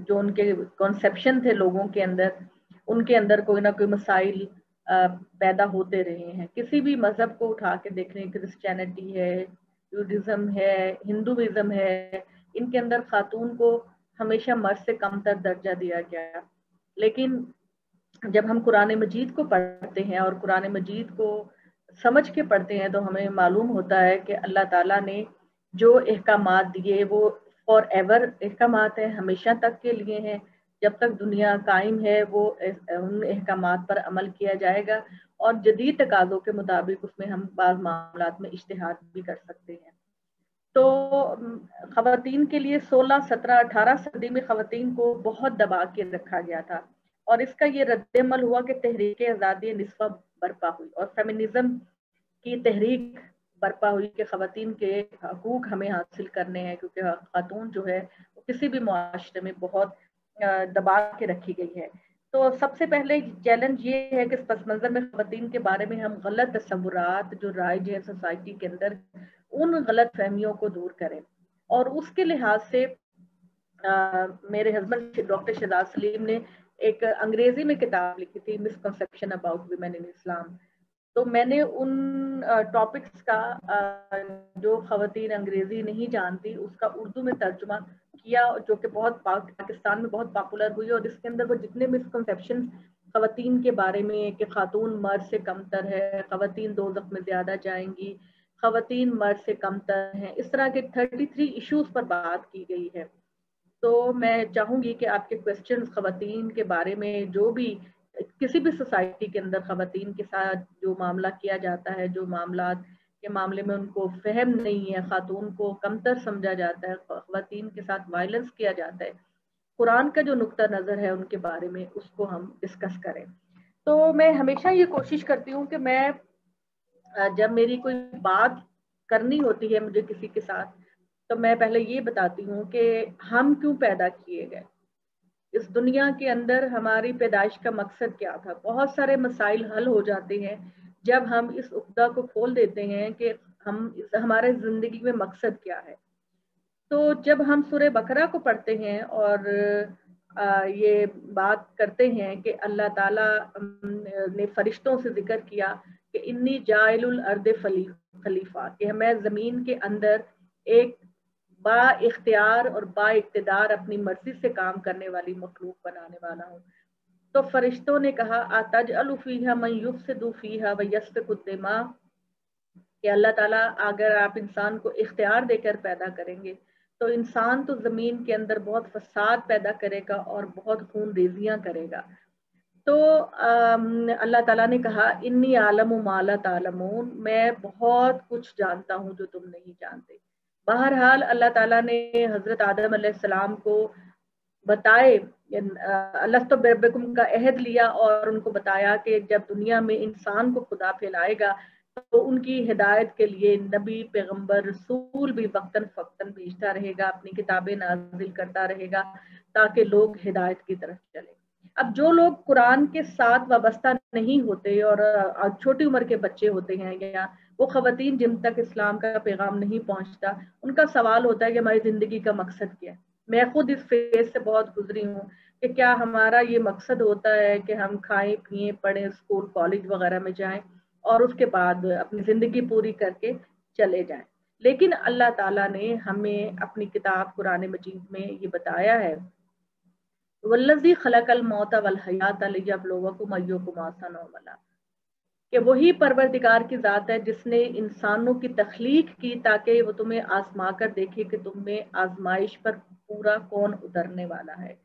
जो उनके कॉन्सेप्शन थे लोगों के अंदर, उनके अंदर कोई ना कोई मसाइल पैदा होते रहे हैं। किसी भी मज़हब को उठा के देख रहे हैं क्रिश्चियनिटी है यूडिज़म है हिंदुज़म है, इनके अंदर खातून को हमेशा मर्द से कम तर दर्जा दिया गया। लेकिन जब हम कुरान मजीद को पढ़ते हैं और कुरान मजीद को समझ के पढ़ते हैं तो हमें मालूम होता है कि अल्लाह ताला ने जो अहकाम दिए, वो फॉर एवर अहकाम है हमेशा तक के लिए हैं। जब तक दुनिया कायम है वो उन अहकाम पर अमल किया जाएगा। और जदीद तकाज़ों के मुताबिक उसमें हम बाज़ मामला में इश्तहाद भी कर सकते हैं। तो ख़वान के लिए 16, 17, 18 सदी में ख़वान को बहुत दबा के रखा गया था। और इसका ये रद्दमल हुआ कि तहरीक आज़ादी नस्बा बर्पा हुई और फेमिनिज़म की तहरीक बर्पा हुई कि खातन के हकूक हमें हासिल करने हैं क्योंकि खातून जो है वो किसी भी मुआरे में बहुत दबा के रखी गई है। तो सबसे पहले चैलेंज ये है कि इस पस मंज़र में खातन के बारे में हम गलत तस्वुरात जो राइज है सोसाइटी के अंदर उन गलत फहमियों को दूर करें। और उसके लिहाज से आ, मेरे हस्बैंड डॉक्टर शहजाद सलीम ने एक अंग्रेज़ी में किताब लिखी थी misconception about women in Islam तो मैंने उन टॉपिक्स का जो खातन अंग्रेज़ी नहीं जानती, उसका उर्दू में तर्जुमा किया, जो कि बहुत पाकिस्तान में बहुत पॉपुलर हुई और इसके अंदर वो जितने मिसकनसेप्शन खातन के बारे में, कि खातून मर्द से कमतर है खातन दो में ज़्यादा जाएँगी खातन मर्द से कमतर हैं, इस तरह के थर्टी थ्री इशूज़ पर बात की गई है। तो मैं चाहूँगी कि आपके क्वेश्चन खातन के बारे में, जो भी किसी भी सोसाइटी के अंदर खातन के साथ जो मामला किया जाता है, जो मामला के मामले में उनको फहम नहीं है, खातून को कमतर समझा जाता है खातन के साथ वायलेंस किया जाता है, कुरान का जो नुक़ नज़र है उनके बारे में उसको हम डिस्कस करें। तो मैं हमेशा ये कोशिश करती हूँ कि मैं जब मेरी कोई बात करनी होती है मुझे किसी के साथ तो मैं पहले ये बताती हूँ कि हम क्यों पैदा किए गए? इस दुनिया के अंदर हमारी पैदाइश का मकसद क्या था? बहुत सारे मसाइल हल हो जाते हैं जब हम इस उपदा को खोल देते हैं कि हम हमारे ज़िंदगी में मकसद क्या है। तो जब हम सुर बकरा को पढ़ते हैं और ये बात करते हैं कि अल्लाह ताला ने फरिश्तों से ज़िक्र किया कि इन्नी जायलुल अर्द फली खलीफा, कि मैं ज़मीन के अंदर एक बा इख्तियार और बा इकतदार अपनी मर्ज़ी से काम करने वाली मखलूक बनाने वाला हूँ। तो फरिश्तों ने कहा आतज अलूफ़ीहा मैं युफ से दूफ़ीहा व यस्फुद्दमा कि अल्लाह ताला, अगर आप इंसान को इख्तियार देकर पैदा करेंगे तो इंसान तो ज़मीन के अंदर बहुत फसाद पैदा करेगा और बहुत खून रेजियाँ करेगा। तो अल्लाह ताला ने कहा, इन्नी आलम माला तालमून, मैं बहुत कुछ जानता हूँ जो तुम नहीं जानते। बहरहाल अल्लाह ताला ने हज़रत आदम सलाम को बताए अल्लाह तो का अहद लिया और उनको बताया कि जब दुनिया में इंसान को खुदा फैलाएगा तो उनकी हिदायत के लिए नबी, पैगंबर, रसूल भी वक्तन फ़क्तन भेजता रहेगा, अपनी किताबें नाजिल करता रहेगा, ताकि लोग हिदायत की तरफ़ चले। अब जो लोग कुरान के साथ वाबस्ता नहीं होते और छोटी उम्र के बच्चे होते हैं या वो खातन जिन तक इस्लाम का पैगाम नहीं पहुँचता, उनका सवाल होता है कि हमारी ज़िंदगी का मकसद क्या है? मैं खुद इस फ़ेज़ से बहुत गुजरी हूँ कि क्या हमारा ये मकसद होता है कि हम खाएँ, पिए, पढ़ें, स्कूल कॉलेज वगैरह में जाएँ और उसके बाद अपनी ज़िंदगी पूरी करके चले जाएँ। लेकिन अल्लाह ताला ने हमें अपनी किताब कुरान मजीद में ये बताया है, वल्लजी खलकल मौत वल हयात लोगों आसान वाला कि वही परवरदिगार की ज़ात है जिसने इंसानों की तख्लीक की ताकि वो तुम्हें आजमा कर देखे कि तुम में आजमाइश पर पूरा कौन उतरने वाला है।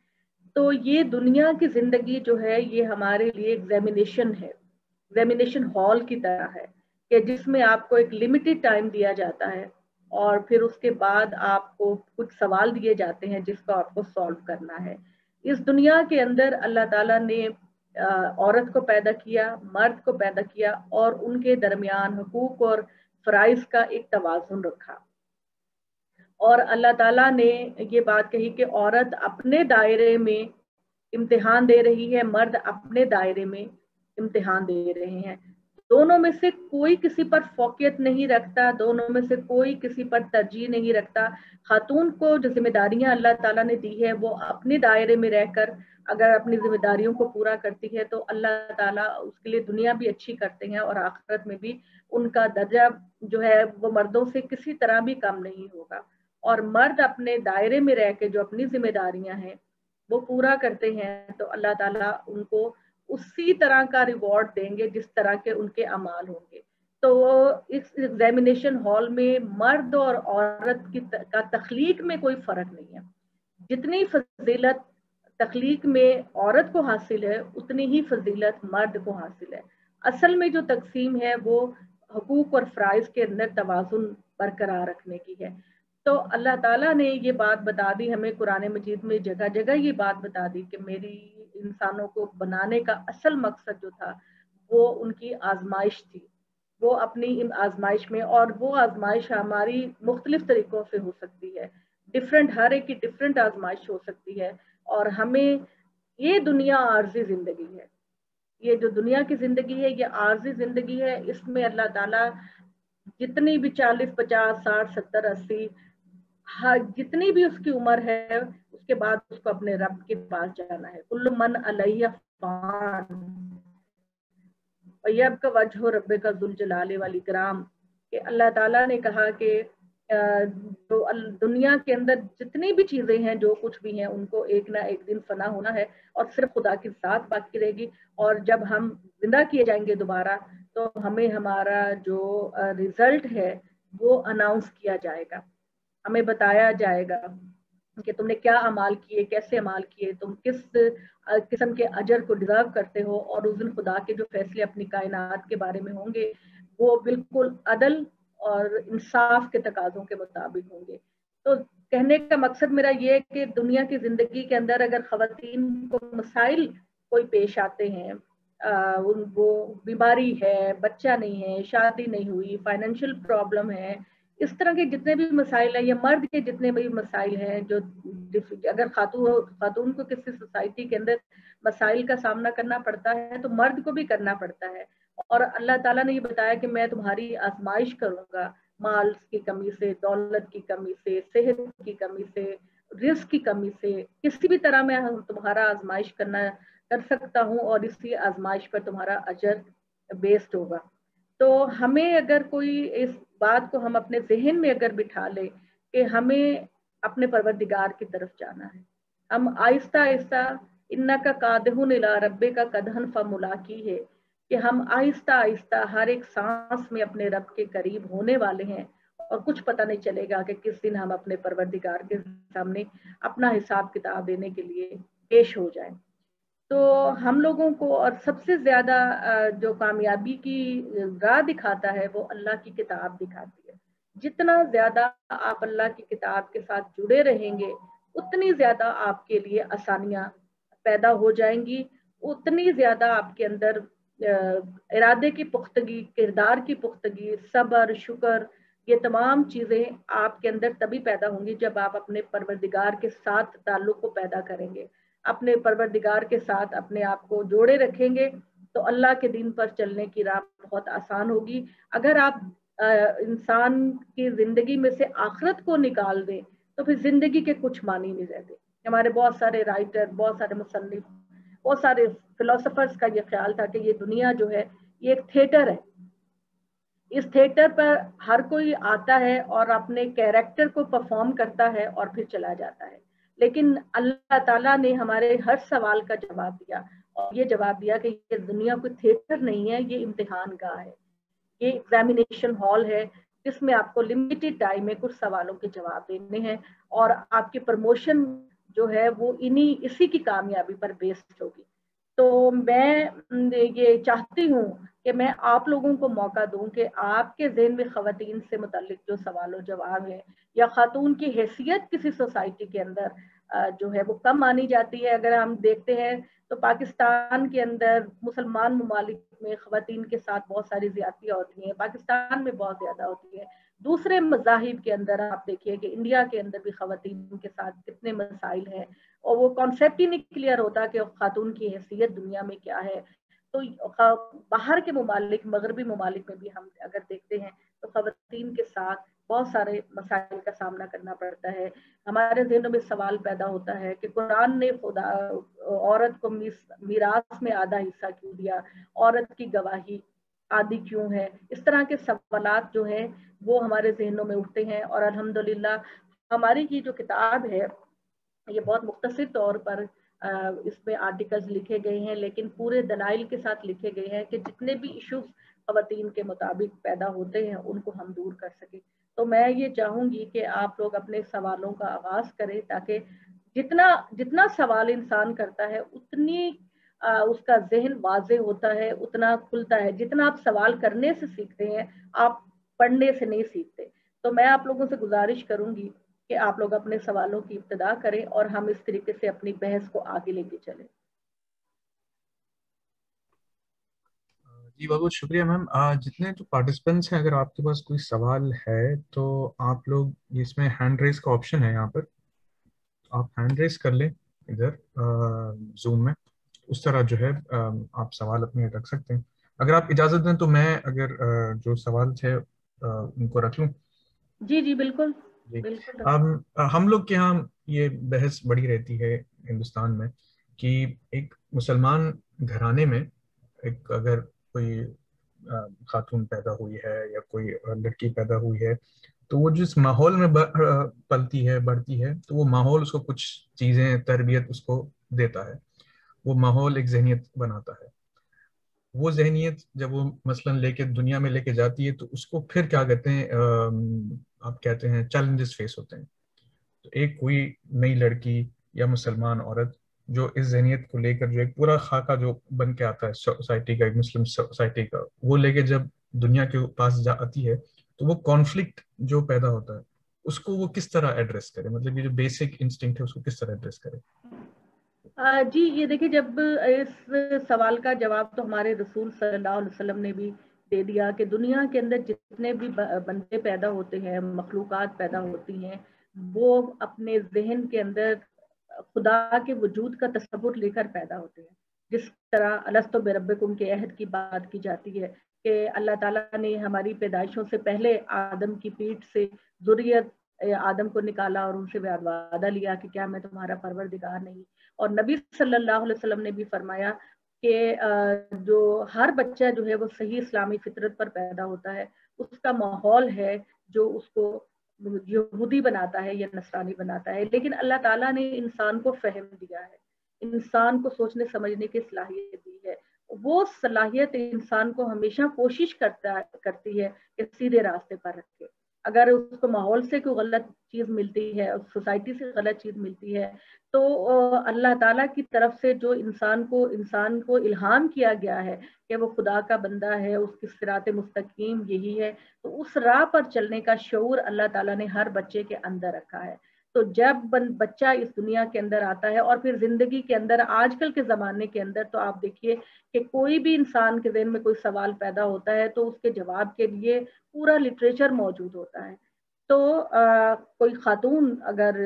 तो ये दुनिया की ज़िंदगी जो है, ये हमारे लिए एग्जामिनेशन है। एग्जामिनेशन हॉल की तरह है कि जिसमें आपको एक लिमिटेड टाइम दिया जाता है और फिर उसके बाद आपको कुछ सवाल दिए जाते हैं जिसको आपको सॉल्व करना है। इस दुनिया के अंदर अल्लाह ताला ने औरत को पैदा किया, मर्द को पैदा किया और उनके दरमियान हकूक और फ़राइज का एक तोज़ुन रखा। और अल्लाह ताला ने ये बात कही कि औरत अपने दायरे में इम्तिहान दे रही है, मर्द अपने दायरे में इम्तिहान दे रहे हैं। दोनों में से कोई किसी पर फोकियत नहीं रखता, दोनों में से कोई किसी पर तरजीह नहीं रखता। खातून को जो जिम्मेदारियाँ अल्लाह ताला ने दी है, वो अपने दायरे में रहकर अगर अपनी जिम्मेदारियों को पूरा करती है तो अल्लाह ताला उसके लिए दुनिया भी अच्छी करते हैं और आखिरत में भी उनका दर्जा जो है, वो मर्दों से किसी तरह भी कम नहीं होगा। और मर्द अपने दायरे में रह के जो अपनी जिम्मेदारियाँ हैं, वो पूरा करते हैं तो अल्लाह ताला उनको उसी तरह का रिवॉर्ड देंगे जिस तरह के उनके अमाल होंगे। तो इस एग्जामिनेशन हॉल में मर्द और औरत की का तखलीक में कोई फ़र्क नहीं है। जितनी फजीलत तखलीक में औरत को हासिल है, उतनी ही फजीलत मर्द को हासिल है। असल में जो तकसीम है, वो हकूक और फ़राइज के अंदर तोज़ुन बरकरार रखने की है। तो अल्लाह ताला ने ये बात बता दी, हमें कुरान मजीद में जगह जगह ये बात बता दी कि मेरी इंसानों को बनाने का असल मकसद जो था, वो उनकी आजमाइश थी। वो अपनी आजमाइश में और वो आजमाइश हमारी मुख्तलिफ़ तरीक़ों से हो सकती है। डिफरेंट, हर एक की डिफरेंट आजमाइश हो सकती है और हमें ये दुनिया आर्जी ज़िंदगी है। ये जो दुनिया की ज़िंदगी है, ये आर्जी ज़िंदगी है। इसमें अल्लाह ताला जितनी भी चालीस, पचास, साठ, सत्तर, अस्सी हर जितनी भी उसकी उम्र है उसके बाद उसको अपने रब के पास जाना है। कुल्लु मन अलैफान का वजह रब का जुल जलाले वाली ग्राम। के अल्लाह ताला ने कहा कि जो दुनिया के अंदर जितनी भी चीज़ें हैं, जो कुछ भी हैं, उनको एक ना एक दिन फना होना है और सिर्फ़ खुदा के साथ बाकी रहेगी। और जब हम ज़िंदा किए जाएँगे दोबारा तो हमें हमारा जो रिज़ल्ट है, वो अनाउंस किया जाएगा। हमें बताया जाएगा। कि तुमने क्या अमाल किए, कैसे अमाल किए, तुम किस किस्म के अजर को डिजर्व करते हो और उस दिन खुदा के जो फैसले अपनी कायनात के बारे में होंगे, वो बिल्कुल अदल और इंसाफ के तकाजों के मुताबिक होंगे। तो कहने का मकसद मेरा ये है कि दुनिया की ज़िंदगी के अंदर अगर खातन को मसाइल कोई पेश आते हैं उन, वो बीमारी है, बच्चा नहीं है, शादी नहीं हुई, फाइनेंशियल प्रॉब्लम है इस तरह के जितने भी मसाइल हैं, या मर्द के जितने भी मसाइल हैं, जो अगर खातून खातून को किसी सोसाइटी के अंदर मसाइल का सामना करना पड़ता है तो मर्द को भी करना पड़ता है। और अल्लाह ताला ने ये बताया कि मैं तुम्हारी आजमाइश करूँगा माल की कमी से, दौलत की कमी से, सेहत की कमी से रिस्क की कमी से, किसी भी तरह मैं तुम्हारा आजमाइश करना, कर सकता हूँ, और इसी आजमाइश पर तुम्हारा अजर बेस्ड होगा। तो हमें अगर कोई इस बात को हम अपने जहन में अगर बिठा ले कि हमें अपने परवरदिगार की तरफ़ जाना है। हम आहिस्ता आहिस्ता इन्ना का कादहन इला रब्बे का कदहन फमुला की है कि हम आहिस्ता आहिस्ता हर एक सांस में अपने रब के करीब होने वाले हैं और कुछ पता नहीं चलेगा कि किस दिन हम अपने परवरदिगार के सामने अपना हिसाब किताब देने के लिए पेश हो जाए। तो हम लोगों को और सबसे ज़्यादा जो कामयाबी की राह दिखाता है वो अल्लाह की किताब दिखाती है। जितना ज़्यादा आप अल्लाह की किताब के साथ जुड़े रहेंगे, उतनी ज़्यादा आपके लिए आसानियाँ पैदा हो जाएँगी। उतनी ज़्यादा आपके अंदर इरादे की पुख्तगी, किरदार की पुख्तगी, सब्र, शुक्र, ये तमाम चीज़ें आपके अंदर तभी पैदा होंगी जब आप अपने परवरदिगार के साथ ताल्लुक को पैदा करेंगे। अपने परवरदिगार के साथ अपने आप को जोड़े रखेंगे तो अल्लाह के दिन पर चलने की राह बहुत आसान होगी। अगर आप इंसान की ज़िंदगी में से आखरत को निकाल दें तो फिर ज़िंदगी के कुछ मानी नहीं रहते। हमारे बहुत सारे राइटर बहुत सारे मुसन्फ बहुत सारे फिलोसफर्स का ये ख्याल था कि ये दुनिया जो है, ये एक थिएटर है। इस थिएटर पर हर कोई आता है और अपने कैरेक्टर को परफॉर्म करता है और फिर चला जाता है। लेकिन अल्लाह ताला ने हमारे हर सवाल का जवाब दिया और ये जवाब दिया कि ये दुनिया कोई थिएटर नहीं है, ये इम्तिहान का है। ये एग्जामिनेशन हॉल है, जिसमें आपको लिमिटेड टाइम में कुछ सवालों के जवाब देने हैं और आपकी प्रमोशन जो है वो इन्हीं, इसी की कामयाबी पर बेस्ड होगी। तो मैं ये चाहती हूँ कि मैं आप लोगों को मौका दूँ कि आपके जहन में खातन से मुतलिक जो सवाल जवाब है या खातून की हैसियत किसी सोसाइटी के अंदर जो है वो कम मानी जाती है। अगर हम देखते हैं तो पाकिस्तान के अंदर मुसलमान ममालिक में खातन के साथ बहुत सारी ज्यादतियाँ होती हैं, पाकिस्तान में बहुत ज़्यादा होती है। दूसरे मजाहिब के अंदर आप देखिए कि इंडिया के अंदर भी खातन के साथ कितने मसाइल हैं। और वो कॉन्सेप्ट ही नहीं क्लियर होता कि खातून की हैसियत दुनिया में क्या है। तो बाहर के ममालिक, मगरबी ममालिक में भी हम अगर देखते हैं तो खातन के साथ बहुत सारे मसाइल का सामना करना पड़ता है। हमारे जहनों में सवाल पैदा होता है कि कुरान ने खुदा, औरत को मीरास में आधा हिस्सा क्यों दिया? औरत की गवाही आदि क्यों है? इस तरह के सवाल जो है, वो हमारे जहनों में उठते हैं। और अल्हम्दुलिल्लाह, हमारी की जो किताब है ये बहुत मुख्तर तौर पर इसमें आर्टिकल्स लिखे गए हैं लेकिन पूरे दलाइल के साथ लिखे गए हैं कि जितने भी इश्यूज़ खवतिन के मुताबिक पैदा होते हैं उनको हम दूर कर सकें। तो मैं ये चाहूँगी कि आप लोग अपने सवालों का आगाज़ करें ताकि जितना जितना सवाल इंसान करता है उतनी आ, उसका जहन वाजे होता है उतना खुलता है। जितना आप सवाल करने से सीखते हैं आप पढ़ने से नहीं सीखते। तो मैं आप लोगों से गुजारिश करूँगी कि आप लोग अपने सवालों की इब्तदा करें और हम इस तरीके से अपनी बहस को आगे लेके चलें। जी बहुत बहुत शुक्रिया मैम। जितने जो पार्टिसिपेंट्स हैं अगर आपके पास कोई सवाल है तो आप लोग इसमें हैंड रेस का ऑप्शन है यहाँ पर। आप हैंड रेस कर लें इधर जूम में। उस तरह जो है आप सवाल अपने रख सकते हैं। अगर आप इजाज़त दें तो मैं अगर जो सवाल थे उनको रख लूँ। जी जी बिल्कुल। हम हम लोग के यहाँ ये बहस बड़ी रहती है हिंदुस्तान में कि एक मुसलमान घराने में एक अगर कोई खातून पैदा हुई है या कोई लड़की पैदा हुई है तो वो जिस माहौल में पलती है बढ़ती है तो वो माहौल उसको कुछ चीज़ें तरबियत उसको देता है। वो माहौल एक जहनीत बनाता है। वो जहनीत जब वो मसलन लेके दुनिया में लेके जाती है तो उसको फिर क्या कहते हैं आप कहते हैं चैलेंजेस फेस होते हैं। तो एक कोई नई लड़की या मुसलमान औरत जो इस जहनीत को लेकर जो एक पूरा खाका जो बन के आता है सोसाइटी का, एक मुस्लिम सोसाइटी का, वो लेके जब दुनिया के पास जा आती है तो वो कॉन्फ्लिक्ट जो पैदा होता है, उसको वो किस तरह एड्रेस करे? मतलब ये जो बेसिक इंस्टिंक्ट है, उसको किस तरह एड्रेस करे? जी, ये देखिए, जब इस सवाल का जवाब तो हमारे रसूल सल्लल्लाहु अलैहि वसल्लम ने भी दे दिया कि दुनिया के अंदर जितने भी बंदे पैदा होते हैं, मखलूक़ात पैदा होती हैं, वो अपने जहन के अंदर खुदा के वजूद का तस्वुर लेकर पैदा होते हैं। जिस तरह अलस्तो बेरबकुम के अहद की बात की जाती है कि अल्लाह ताला ने हमारी पैदाइशों से पहले आदम की पीठ से जुरियत आदम को निकाला और उनसे वादा लिया कि क्या मैं तुम्हारा परवरदिगार नहीं। और नबी सल्लल्लाहु अलैहि वसल्लम ने भी फरमाया कि जो हर बच्चा जो है वो सही इस्लामी फितरत पर पैदा होता है, उसका माहौल है जो उसको यहूदी बनाता है या नसरानी बनाता है। लेकिन अल्लाह ताला ने इंसान को फहम दिया है, इंसान को सोचने समझने की सलाहियत दी है। वो सलाहियत इंसान को हमेशा कोशिश करता, करती है कि सीधे रास्ते पर रखे। अगर उसको माहौल से कोई गलत चीज़ मिलती है, सोसाइटी से गलत चीज़ मिलती है तो अल्लाह ताला की तरफ़ से जो इंसान को इंसान को इल्हाम किया गया है कि वो खुदा का बंदा है, उसकी सिरात मुस्तकीम यही है तो उस राह पर चलने का शूर अल्लाह ताला ने हर बच्चे के अंदर रखा है। तो जब बच्चा इस दुनिया के अंदर आता है और फिर ज़िंदगी के अंदर आजकल के ज़माने के अंदर तो आप देखिए कि कोई भी इंसान के दिन में कोई सवाल पैदा होता है तो उसके जवाब के लिए पूरा लिटरेचर मौजूद होता है। तो आ, कोई खातून अगर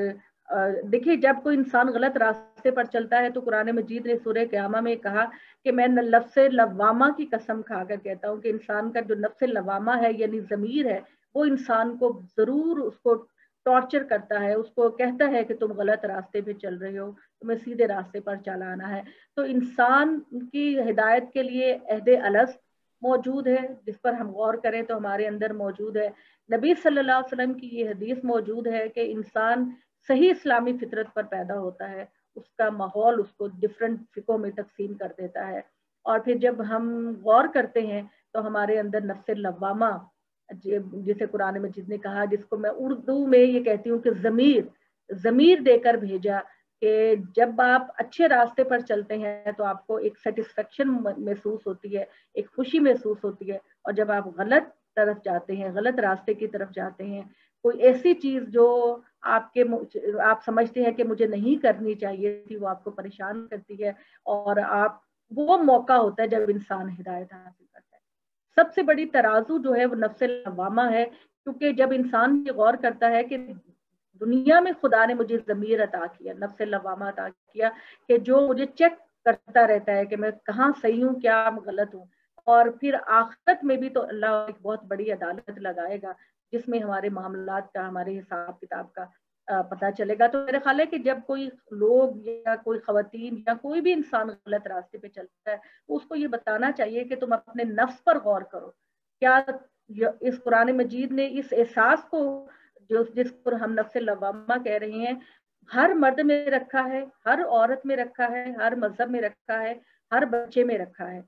देखिए जब कोई इंसान गलत रास्ते पर चलता है तो कुरान मजीद ने सूर्य क्यामा में कहा कि मैं नफ्स लवामा की कसम खाकर कहता हूँ कि इंसान का जो नफ्स लवामा है यानी ज़मीर है वो इंसान को ज़रूर उसको टॉर्चर करता है, उसको कहता है कि तुम गलत रास्ते पे चल रहे हो, तुम्हें सीधे रास्ते पर चलाना है। तो इंसान की हिदायत के लिए अहद अलस मौजूद है, जिस पर हम गौर करें तो हमारे अंदर मौजूद है। नबी सल्लल्लाहु अलैहि वसल्लम की ये हदीस मौजूद है कि इंसान सही इस्लामी फितरत पर पैदा होता है, उसका माहौल उसको डिफरेंट फिकों में तकसीम कर देता है। और फिर जब हम गौर करते हैं तो हमारे अंदर नफ्स लवामा जिसे कुरान में जिसने कहा, जिसको मैं उर्दू में ये कहती हूँ कि जमीर जमीर देकर भेजा कि जब आप अच्छे रास्ते पर चलते हैं तो आपको एक सेटिस्फेक्शन महसूस होती है, एक खुशी महसूस होती है। और जब आप गलत तरफ़ जाते हैं, गलत रास्ते की तरफ़ जाते हैं, कोई ऐसी चीज़ जो आपके आप समझते हैं कि मुझे नहीं करनी चाहिए थी, वो आपको परेशान करती है और आप, वो मौका होता है जब इंसान हिदायत हासिल सबसे बड़ी तराजू जो है वो नफ्स लवामा है, क्योंकि जब इंसान ये गौर करता है कि दुनिया में खुदा ने मुझे ज़मीर अता किया, नफ्स लवामा अता किया, कि जो मुझे चेक करता रहता है कि मैं कहाँ सही हूँ, क्या गलत हूँ, और फिर आखिरत में भी तो अल्लाह एक बहुत बड़ी अदालत लगाएगा, जिसमें हमारे मामला का, हमारे हिसाब किताब का पता चलेगा। तो मेरा ख्याल है कि जब कोई लोग या कोई खातन या कोई भी इंसान गलत रास्ते पे चलता है तो उसको ये बताना चाहिए कि तुम अपने नफ्स पर गौर करो। क्या इस कुरान मजीद ने इस एहसास को, जो जिसको हम नफ्स लवामा कह रहे हैं, हर मर्द में रखा है, हर औरत में रखा है, हर मज़हब में रखा है, हर बच्चे में रखा है।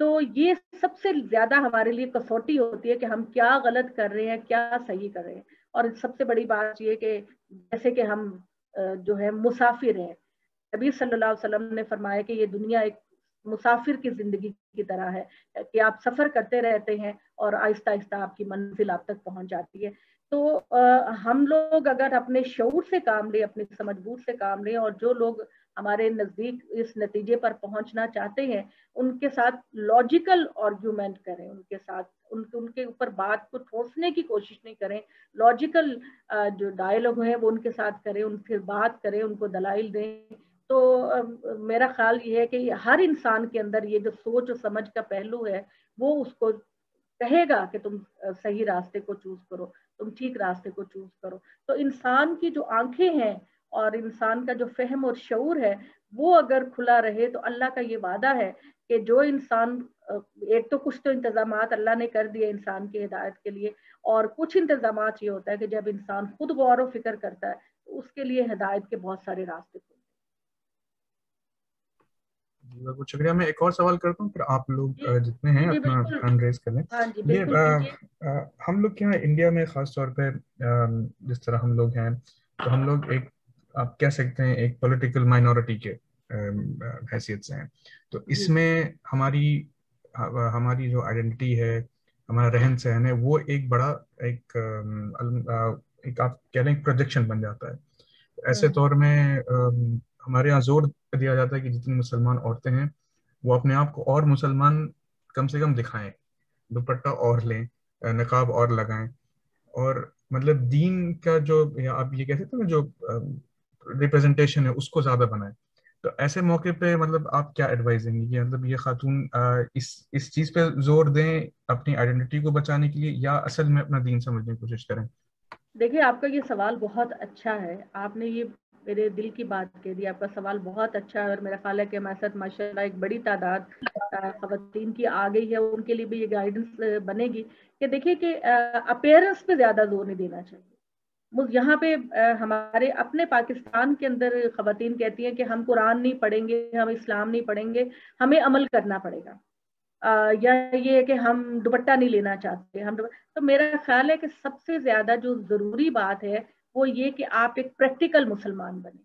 तो ये सबसे ज़्यादा हमारे लिए कसौटी होती है कि हम क्या गलत कर रहे हैं, क्या सही कर रहे हैं। और सबसे बड़ी बात ये कि जैसे कि हम जो है मुसाफिर हैं। नबी सल्लल्लाहु अलैहि वसल्लम ने फरमाया कि ये दुनिया एक मुसाफिर की ज़िंदगी की तरह है कि आप सफ़र करते रहते हैं और आहिस्ता आहिस्ता आपकी मंजिल आप तक पहुँच जाती है। तो आ, हम लोग अगर अपने शौर से काम लें अपनी समझबूत से काम लें और जो लोग हमारे नज़दीक इस नतीजे पर पहुँचना चाहते हैं, उनके साथ लॉजिकल आर्ग्यूमेंट करें, उनके साथ उनके उनके ऊपर बात को ठोसने की कोशिश नहीं करें लॉजिकल जो डायलॉग है वो उनके साथ करें उनसे बात करें, उनको दलाइल दें। तो मेरा ख्याल ये है कि हर इंसान के अंदर ये जो सोच और समझ का पहलू है, वो उसको कहेगा कि तुम सही रास्ते को चूज़ करो, तुम ठीक रास्ते को चूज़ करो। तो इंसान की जो आँखें हैं और इंसान का जो फहम और शूर है वो अगर खुला रहे तो अल्लाह का ये वादा है कि जो इंसान एक तो कुछ तो इंतज़ाम अल्लाह ने कर दिए इंसान की हिदायत के लिए और कुछ इंतज़ाम ये होता है कि जब इंसान खुद गौर व फ़िक्र करता है तो उसके लिए हिदायत के बहुत सारे रास्ते बहुत शुक्रिया। मैं एक और सवाल करता हूँ फिर आप लोग जितने हैं अपना हैंड रेज कर लें। हाँ ये आ, आ, हम लोग क्या इंडिया में खास तौर पे जिस तरह हम लोग हैं तो हम लोग एक आप कह सकते हैं एक पॉलिटिकल माइनॉरिटी के हैसियत से हैं। तो इसमें हमारी हमारी जो आइडेंटिटी है हमारा रहन सहन है वो एक बड़ा एक एक आप कह लें प्रोजेक्शन बन जाता है। ऐसे हाँ। तौर में हमारे यहाँ ज़ोर दिया जाता है कि जितनी मुसलमान औरतें हैं वो अपने आप को और मुसलमान कम से कम दिखाएँ दुपट्टा और लें नकाब और लगाएँ। और मतलब दीन का जो आप ये कह सकते हैं ना जो रिप्रेजेंटेशन है, उसको ज़्यादा बनाए। तो ऐसे मौके पे मतलब आप क्या एडवाइस देंगे कि मतलब ये खातून इस इस चीज़ पे ज़ोर दें अपनी आइडेंटिटी को बचाने के लिए या असल में अपना दीन समझने की कोशिश करें? देखिए, आपका ये सवाल बहुत अच्छा है। आपने ये मेरे दिल की बात कह दी। आपका सवाल बहुत अच्छा है और मेरा ख्याल है कि हमारे साथ माशाल्लाह एक बड़ी तादाद खवतिन की आ गई है। उनके लिए भी ये गाइडेंस बनेगी कि देखिए कि अपेयरेंस पे ज़्यादा ज़ोर नहीं देना चाहिए। यहाँ पे हमारे अपने पाकिस्तान के अंदर खवतिन कहती हैं कि हम कुरान नहीं पढ़ेंगे, हम इस्लाम नहीं पढ़ेंगे, हमें अमल करना पड़ेगा। या ये कि हम दुपट्टा नहीं लेना चाहते, हम तो मेरा ख्याल है कि सबसे ज़्यादा जो ज़रूरी बात है, वो ये कि आप एक प्रैक्टिकल मुसलमान बने।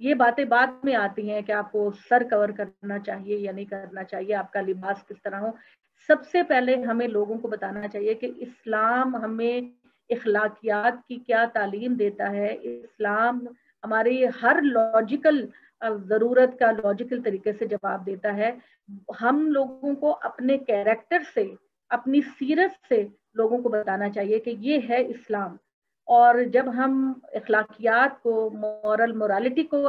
ये बातें बाद में आती हैं कि आपको सर कवर करना चाहिए या नहीं करना चाहिए, आपका लिबास किस तरह हो। सबसे पहले हमें लोगों को बताना चाहिए कि इस्लाम हमें इखलाकियात की क्या तालीम देता है? इस्लाम हमारे हर लॉजिकल ज़रूरत का लॉजिकल तरीके से जवाब देता है। हम लोगों को अपने कैरेक्टर से, अपनी सीरत से लोगों को बताना चाहिए कि ये है इस्लाम। और जब हम अखलाकियात को मॉरल मोरालिटी को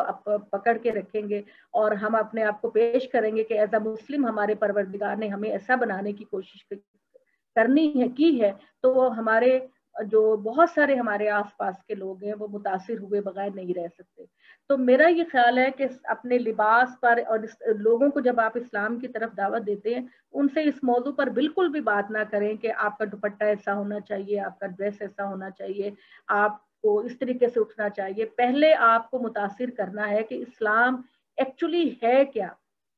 पकड़ के रखेंगे और हम अपने आप को पेश करेंगे कि एज अ मुस्लिम हमारे परवरदिगार ने हमें ऐसा बनाने की कोशिश करनी है, की है तो हमारे जो बहुत सारे हमारे आसपास के लोग हैं, वो मुतासर हुए बगैर नहीं रह सकते। तो मेरा ये ख्याल है कि अपने लिबास पर और लोगों को जब आप इस्लाम की तरफ़ दावत देते हैं, उनसे इस मौजू पर बिल्कुल भी बात ना करें कि आपका दुपट्टा ऐसा होना चाहिए, आपका ड्रेस ऐसा होना चाहिए, आपको इस तरीके से उठना चाहिए। पहले आपको मुतासर करना है कि इस्लाम एक्चुअली है क्या?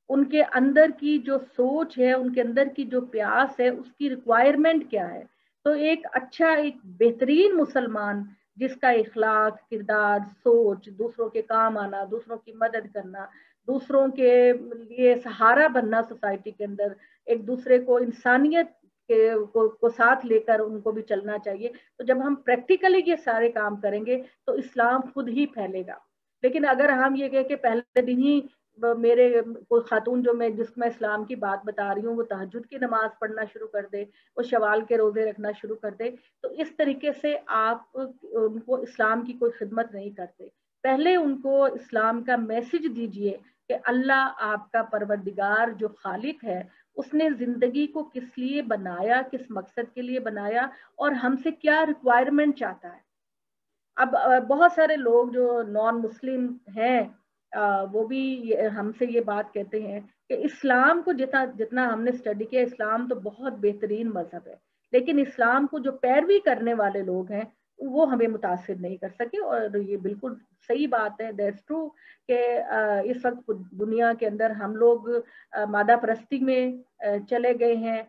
उनके अंदर की जो सोच है, उनके अंदर की जो प्यास है, उसकी रिक्वायरमेंट क्या है? तो एक अच्छा एक बेहतरीन मुसलमान जिसका इखलाक किरदार सोच दूसरों के काम आना दूसरों की मदद करना दूसरों के लिए सहारा बनना सोसाइटी के अंदर एक दूसरे को इंसानियत के को, को साथ लेकर उनको भी चलना चाहिए। तो जब हम प्रैक्टिकली ये सारे काम करेंगे तो इस्लाम खुद ही फैलेगा। लेकिन अगर हम ये कहें कि पहले दिन ही मेरे कोई खातून जो मैं जिसमें इस्लाम की बात बता रही हूँ, वो तहजद की नमाज़ पढ़ना शुरू कर दे, वो शवाल के रोज़े रखना शुरू कर दे तो इस तरीके से आप उनको इस्लाम की कोई खिदमत नहीं करते। पहले उनको इस्लाम का मैसेज दीजिए कि अल्लाह आपका परवरदिगार जो खालिक है, उसने ज़िंदगी को किस लिए बनाया, किस मकसद के लिए बनाया और हमसे क्या रिक्वायरमेंट चाहता है। अब बहुत सारे लोग जो नॉन मुस्लिम हैं वो भी हमसे ये बात कहते हैं कि इस्लाम को जितना जितना हमने स्टडी किया, इस्लाम तो बहुत बेहतरीन मज़हब है। लेकिन इस्लाम को जो पैरवी करने वाले लोग हैं, वो हमें मुतासर नहीं कर सके और ये बिल्कुल सही बात है। दैट्स ट्रू कि इस वक्त दुनिया के अंदर हम लोग मादा परस्ती में चले गए हैं।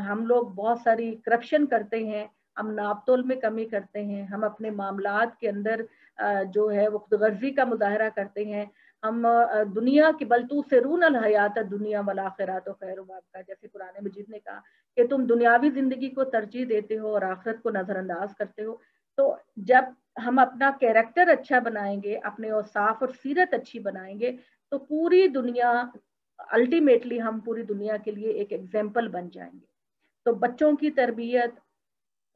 हम लोग बहुत सारी करप्शन करते हैं। हम नापतोल में कमी करते हैं, हम अपने मामलात के अंदर जो है वो खुदगर्जी का मुजाहरा करते हैं। हम दुनिया की बलतू से रून हयात दुनिया वाला खैरात खैर का जैसे कुरान मजीद ने कहा कि तुम दुनियावी ज़िंदगी को तरजीह देते हो और आखरत को नज़रअंदाज करते हो। तो जब हम अपना कैरेक्टर अच्छा बनाएँगे, अपने और साफ़ और सीरत अच्छी बनाएँगे तो पूरी दुनिया, अल्टीमेटली हम पूरी दुनिया के लिए एक एग्ज़ाम्पल बन जाएँगे। तो बच्चों की तरबियत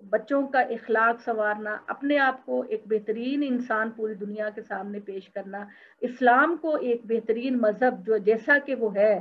बच्चों का इखलाक संवारना, अपने आप को एक बेहतरीन इंसान पूरी दुनिया के सामने पेश करना, इस्लाम को एक बेहतरीन मज़हब जो जैसा कि वो है,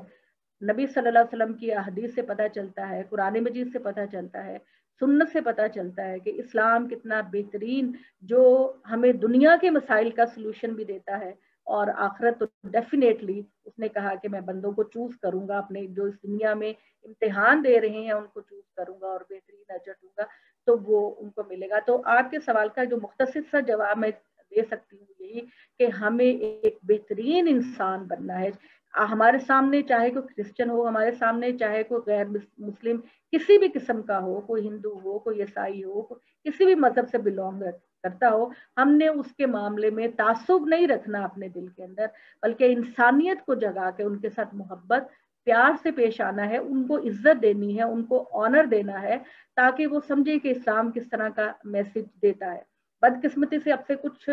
नबी सल्लल्लाहु अलैहि वसल्लम की हदीस से पता चलता है, कुरान मजीद से पता चलता है, सुन्नत से पता चलता है कि इस्लाम कितना बेहतरीन जो हमें दुनिया के मसाइल का सलूशन भी देता है और आखिरत तो डेफिनेटली उसने कहा कि मैं बंदों को चूज़ करूँगा, अपने जो इस दुनिया में इम्तिहान दे रहे हैं उनको चूज़ करूँगा और बेहतरीन अजर दूँगा। तो वो उनको मिलेगा। तो आपके सवाल का जो मुख्तर सा जवाब मैं दे सकती हूँ यही कि हमें एक बेहतरीन इंसान बनना है। हमारे सामने चाहे कोई क्रिश्चियन हो, हमारे सामने चाहे कोई गैर मुस्लिम किसी भी किस्म का हो, कोई हिंदू हो, कोई ईसाई हो किसी भी मज़हब से बिलोंग करता हो, हमने उसके मामले में तासुब नहीं रखना अपने दिल के अंदर, बल्कि इंसानियत को जगा के उनके साथ मोहब्बत प्यार से पेश आना है, उनको इज़्ज़त देनी है, उनको ऑनर देना है, ताकि वो समझे कि इस्लाम किस तरह का मैसेज देता है। बदकिस्मती से अब से कुछ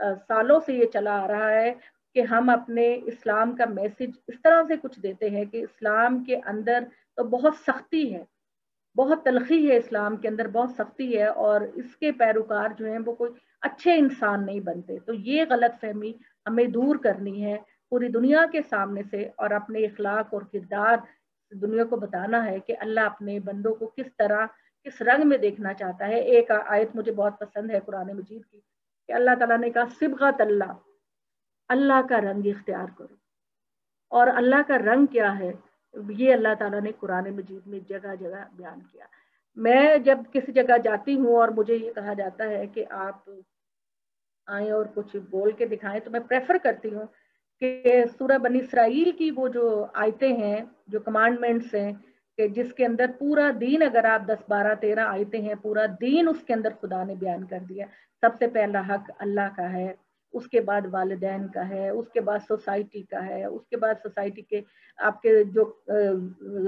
सालों से ये चला आ रहा है कि हम अपने इस्लाम का मैसेज इस तरह से कुछ देते हैं कि इस्लाम के अंदर तो बहुत सख्ती है, बहुत तलखी है इस्लाम के अंदर, बहुत सख्ती है और इसके पैरोकार जो हैं वो कोई अच्छे इंसान नहीं बनते। तो ये गलत फहमी हमें दूर करनी है पूरी दुनिया के सामने से और अपने इखलाक और किरदार दुनिया को बताना है कि अल्लाह अपने बंदों को किस तरह, किस रंग में देखना चाहता है। एक आयत मुझे बहुत पसंद है कुरान मजीद की कि अल्लाह ताला ने कहा, सिबगत अल्लाह अल्लाह का रंग इख्तियार करो। और अल्लाह का रंग क्या है? ये अल्लाह ताला ने कुरान मजीद में जगह जगह बयान किया। मैं जब किसी जगह जाती हूँ और मुझे ये कहा जाता है कि आप आए और कुछ बोल के दिखाएँ तो मैं प्रेफर करती हूँ कि सूरह बनी इसराइल की वो जो आयतें हैं, जो कमांडमेंट्स हैं, कि जिसके अंदर पूरा दीन अगर आप दस, बारह, तेरह आयते हैं, पूरा दीन उसके अंदर खुदा ने बयान कर दिया सबसे पहला हक अल्लाह का है, उसके बाद वालदेन का है, उसके बाद सोसाइटी का है, उसके बाद सोसाइटी के, आपके जो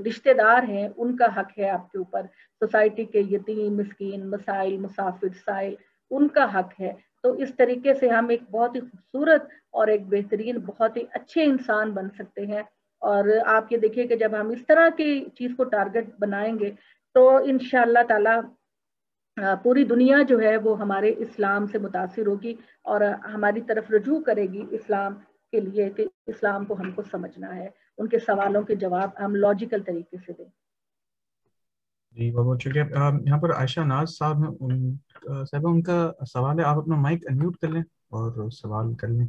रिश्तेदार हैं, उनका हक है आपके ऊपर। सोसाइटी के यतीम, मस्किन, मसाइल, मुसाफिर, साइल, उनका हक है। तो इस तरीके से हम एक बहुत ही खूबसूरत और एक बेहतरीन, बहुत ही अच्छे इंसान बन सकते हैं। और आप ये देखिए कि जब हम इस तरह की चीज़ को टारगेट बनाएँगे तो इन ताला पूरी दुनिया जो है वो हमारे इस्लाम से मुतासर होगी और हमारी तरफ़ रजू करेगी इस्लाम के लिए कि इस्लाम को हमको समझना है। उनके सवालों के जवाब हम लॉजिकल तरीके से दें। जी बहुत बहुत शुक्रिया। यहाँ पर आयशा नाज साहब हैं उन साहब उनका सवाल है आप अपना माइक अनम्यूट कर लें और सवाल कर लें।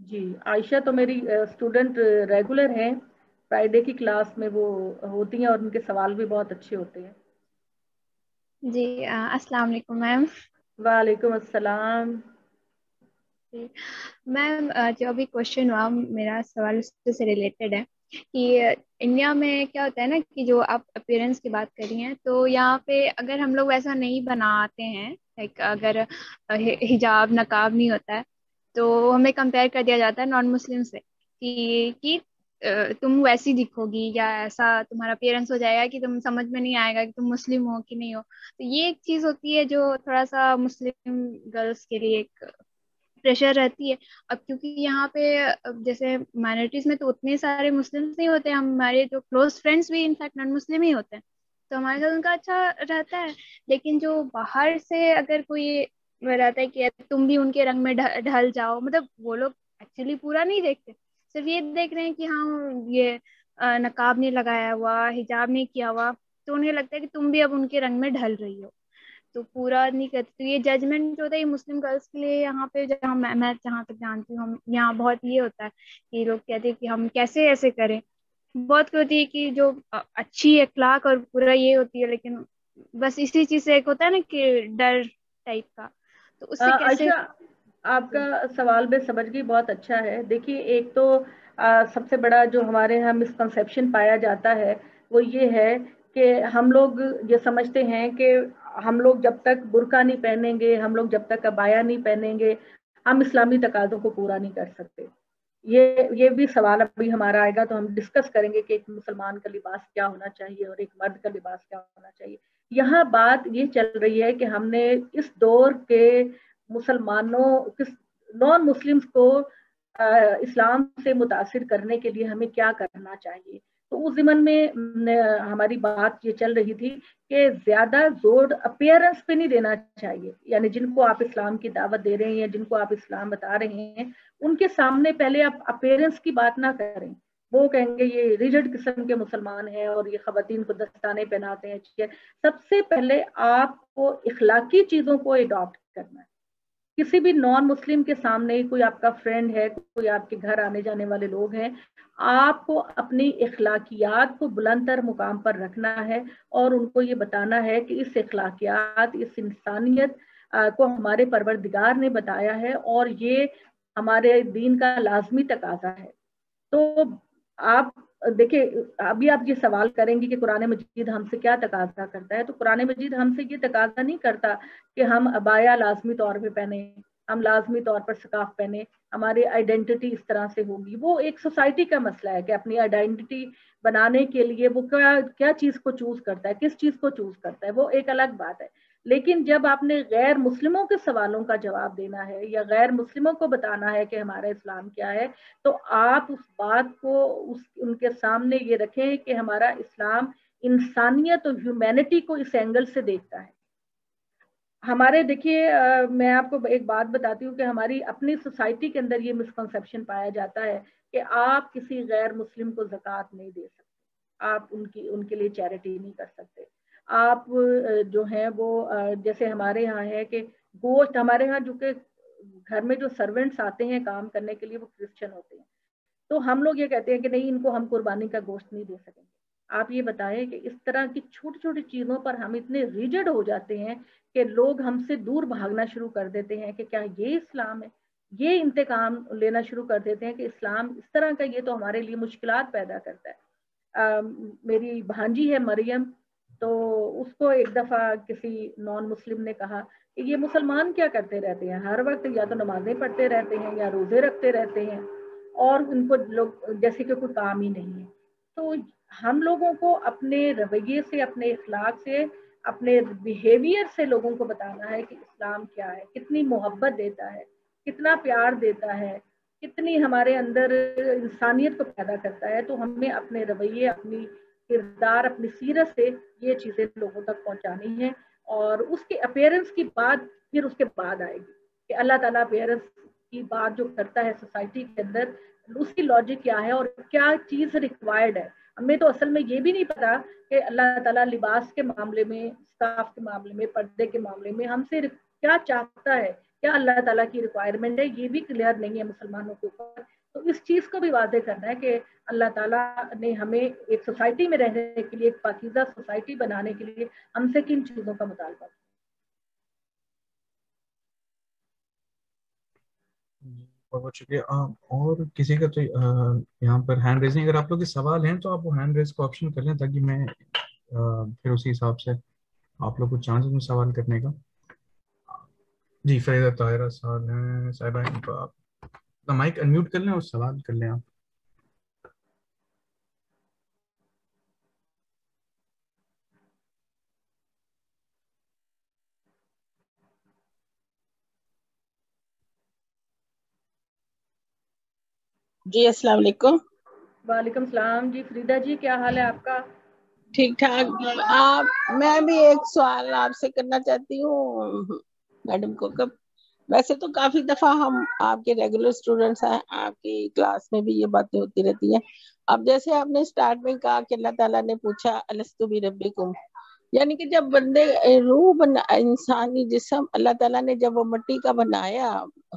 जी आयशा तो मेरी स्टूडेंट रेगुलर हैं फ्राइडे की क्लास में वो होती हैं और उनके सवाल भी बहुत अच्छे होते हैं। जी अस्सलाम वालेकुम मैम। वालेकुम अस्सलाम। मैम जो अभी क्वेश्चन हुआ मेरा सवाल उससे रिलेटेड है। कि इंडिया में क्या होता है ना कि जो आप अपेरेंस की बात कर हैं तो यहाँ पे अगर हम लोग वैसा नहीं बनाते हैं लाइक अगर हिजाब नकाब नहीं होता है तो हमें कंपेयर कर दिया जाता है नॉन मुस्लिम से कि कि तुम वैसी दिखोगी या ऐसा तुम्हारा पेरेंट्स हो जाएगा कि तुम समझ में नहीं आएगा कि तुम मुस्लिम हो कि नहीं हो। तो ये एक चीज़ होती है जो थोड़ा सा मुस्लिम गर्ल्स के लिए एक प्रेशर रहती है। अब क्योंकि यहाँ पे जैसे माइनॉरिटीज में तो उतने सारे मुस्लिम्स नहीं होते, हमारे जो क्लोज फ्रेंड्स भी इनफैक्ट नॉन मुस्लिम ही होते हैं। तो हमारे साथ उनका अच्छा रहता है। लेकिन जो बाहर से अगर कोई रहता है कि तुम भी उनके रंग में ढल जाओ मतलब वो लोग एक्चुअली पूरा नहीं देखते। सिर्फ़ ये देख रहे हैं कि हाँ ये नकाब नहीं लगाया हुआ, हिजाब नहीं किया हुआ तो उन्हें लगता है कि तुम भी अब उनके रंग में ढल रही हो। तो पूरा नहीं करती। तो ये जजमेंट जो होता है ये मुस्लिम गर्ल्स के लिए यहाँ पे जहाँ मैं, मैं जहाँ तक जानती हूँ हम यहाँ बहुत ये होता है कि लोग कहते हैं कि हम कैसे ऐसे करें। बहुत होती है कि जो अच्छी अखलाक और पूरा ये होती है लेकिन बस इसी चीज़ से एक होता है ना कि डर टाइप का। तो उससे आ, कैसे अच्छा, आपका सवाल में समझ गई बहुत अच्छा है। देखिए एक तो आ, सबसे बड़ा जो हमारे यहाँ मिसकनसेप्शन पाया जाता है वो ये है कि हम लोग ये समझते हैं कि हम लोग जब तक बुरका नहीं पहनेंगे, हम लोग जब तक अबाया नहीं पहनेंगे, हम इस्लामी तकाजों को पूरा नहीं कर सकते। ये ये भी सवाल अभी हमारा आएगा तो हम डिस्कस करेंगे कि एक मुसलमान का लिबास क्या होना चाहिए और एक मर्द का लिबास क्या होना चाहिए। यहाँ बात ये चल रही है कि हमने इस दौर के मुसलमानों, किस नॉन मुस्लिम्स को इस्लाम से मुतासर करने के लिए हमें क्या करना चाहिए? तो उस जिमन में हमारी बात ये चल रही थी कि ज़्यादा ज़ोर अपेयरेंस पे नहीं देना चाहिए। यानी जिनको आप इस्लाम की दावत दे रहे हैं या जिनको आप इस्लाम बता रहे हैं, उनके सामने पहले आप अपेयरेंस की बात ना करें। वो कहेंगे, ये रिजड किस्म के मुसलमान हैं और ये खातन को दस्ताने पहनाते हैं सबसे पहले आपको इखलाकी चीज़ों को एडॉप्ट करना है। किसी भी नॉन मुस्लिम के सामने कोई आपका फ्रेंड है, कोई आपके घर आने जाने वाले लोग हैं, आपको अपनी इखलाकियात को बुलंदर मुकाम पर रखना है और उनको ये बताना है कि इस इखलाकियात, इस इंसानियत को हमारे परवरदिगार ने बताया है और ये हमारे दीन का लाजमी तकाजा है। तो आप देखिए, अभी आप ये सवाल करेंगे कि कुरान मजीद हमसे क्या तकाजा करता है तो कुरान मजीद हमसे ये तकाजा नहीं करता कि हम अबाया लाजमी तौर पे पहने, हम लाजमी तौर पर सकाफ पहने, हमारी आइडेंटिटी इस तरह से होगी। वो एक सोसाइटी का मसला है कि अपनी आइडेंटिटी बनाने के लिए वो क्या क्या चीज़ को चूज़ करता है, किस चीज़ को चूज़ करता है, वो एक अलग बात है। लेकिन जब आपने गैर मुस्लिमों के सवालों का जवाब देना है या गैर मुस्लिमों को बताना है कि हमारा इस्लाम क्या है तो आप उस बात को उस, उनके सामने ये रखें कि हमारा इस्लाम इंसानियत और ह्यूमैनिटी को इस एंगल से देखता है। हमारे देखिए मैं आपको एक बात बताती हूँ कि हमारी अपनी सोसाइटी के अंदर ये मिसकंसेप्शन पाया जाता है कि आप किसी गैर मुस्लिम को जक़ात नहीं दे सकते। आप उनकी, उनके लिए चैरिटी नहीं कर सकते। आप जो है वो जैसे हमारे यहाँ है कि गोश्त हमारे यहाँ जो कि घर में जो सर्वेंट्स आते हैं काम करने के लिए वो क्रिश्चियन होते हैं। तो हम लोग ये कहते हैं कि नहीं इनको हम कुर्बानी का गोश्त नहीं दे सकेंगे। आप ये बताएँ कि इस तरह की छोटी छोटी चीज़ों पर हम इतने रिजड हो जाते हैं कि लोग हमसे दूर भागना शुरू कर देते हैं कि क्या ये इस्लाम है? ये इंतकाम लेना शुरू कर देते हैं कि इस्लाम इस तरह का ये तो हमारे लिए मुश्किल पैदा करता है। आ, मेरी भांजी है मरियम तो उसको एक दफ़ा किसी नॉन मुस्लिम ने कहा कि ये मुसलमान क्या करते रहते हैं? हर वक्त या तो नमाजें पढ़ते रहते हैं या रोज़े रखते रहते हैं और उनको लोग, जैसे कि कोई काम ही नहीं है। तो हम लोगों को अपने रवैये से, अपने इखलाक से, अपने बिहेवियर से लोगों को बताना है कि इस्लाम क्या है, कितनी मोहब्बत देता है, कितना प्यार देता है, कितनी हमारे अंदर इंसानियत को पैदा करता है। तो हमें अपने रवैये, अपनी किरदार अपनी सीरत से ये चीज़ें लोगों तक पहुंचानी है और उसके अपेयरेंस की बात फिर उसके बाद आएगी कि अल्लाह ताला अपेयरेंस की बात जो करता है सोसाइटी के अंदर, उसकी लॉजिक क्या है और क्या चीज़ रिक्वायर्ड है। हमें तो असल में ये भी नहीं पता कि अल्लाह ताला लिबास के मामले में स्टाफ के मामले में, पर्दे के मामले में हमसे क्या चाहता है, क्या अल्लाह ताला की रिक्वायरमेंट है, ये भी क्लियर नहीं है मुसलमानों के ऊपर। तो इस चीज़ को भी वादे करना है कि अल्लाह ताला ने हमें एक सोसाइटी में रहने के लिए, एक पाकिजा सोसाइटी बनाने के लिए हमसे किन चीज़ों का मुतालबा बहुत शुक्रिया। और किसी का तो यहाँ पर हैंड रेजिंग अगर आप लोग के सवाल हैं तो आप वो हैंड रेज का ऑप्शन कर लें ताकि मैं फिर उसी हिसाब से आप लोग को चांस में सवाल करने का। जी फरीदा ताहिरा सवाल है, साहिबा आप माइक अनम्यूट कर लें और सवाल कर लें आप। जी अस्सलाम वालेकुम। वालेकुम सलाम जी। फरीदा जी क्या हाल है आपका? ठीक ठाक। आप मैं भी एक सवाल आपसे करना चाहती हूँ मैडम को। कब वैसे तो काफ़ी दफ़ा हम आपके रेगुलर स्टूडेंट्स हैं, आपकी क्लास में भी ये बातें होती रहती हैं। अब जैसे आपने स्टार्ट में कहा कि अल्लाह ताला ने पूछा, अलस्तु भी रब्बिकुम? यानी कि जब बंदे रूह बना, इंसानी जिसम, अल्लाह ताला ने जब वो मिट्टी का बनाया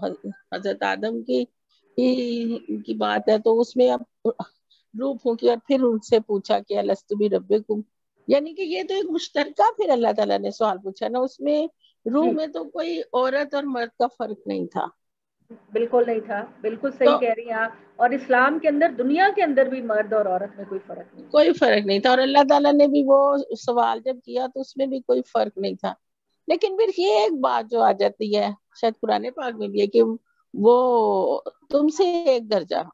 हज़रत आदम की की बात है तो उसमें अब रूप फूकी और फिर उनसे पूछा कि अलस्तुबी रब्बिकुम? यानी कि ये तो एक मुश्तरका फिर अल्लाह ताला ने सवाल पूछा। ना उसमें रूह में तो कोई औरत और मर्द का फ़र्क नहीं था। बिल्कुल नहीं था बिल्कुल सही तो, कह रही हैं आप। और इस्लाम के अंदर दुनिया के अंदर भी मर्द और औरत में कोई फ़र्क नहीं कोई फ़र्क नहीं था। और अल्लाह ताला ने भी वो सवाल जब किया तो उसमें भी कोई फ़र्क नहीं था। लेकिन फिर ये एक बात जो आ जाती है शायद पुराने पाक में भी है कि वो तुमसे एक दर्जा।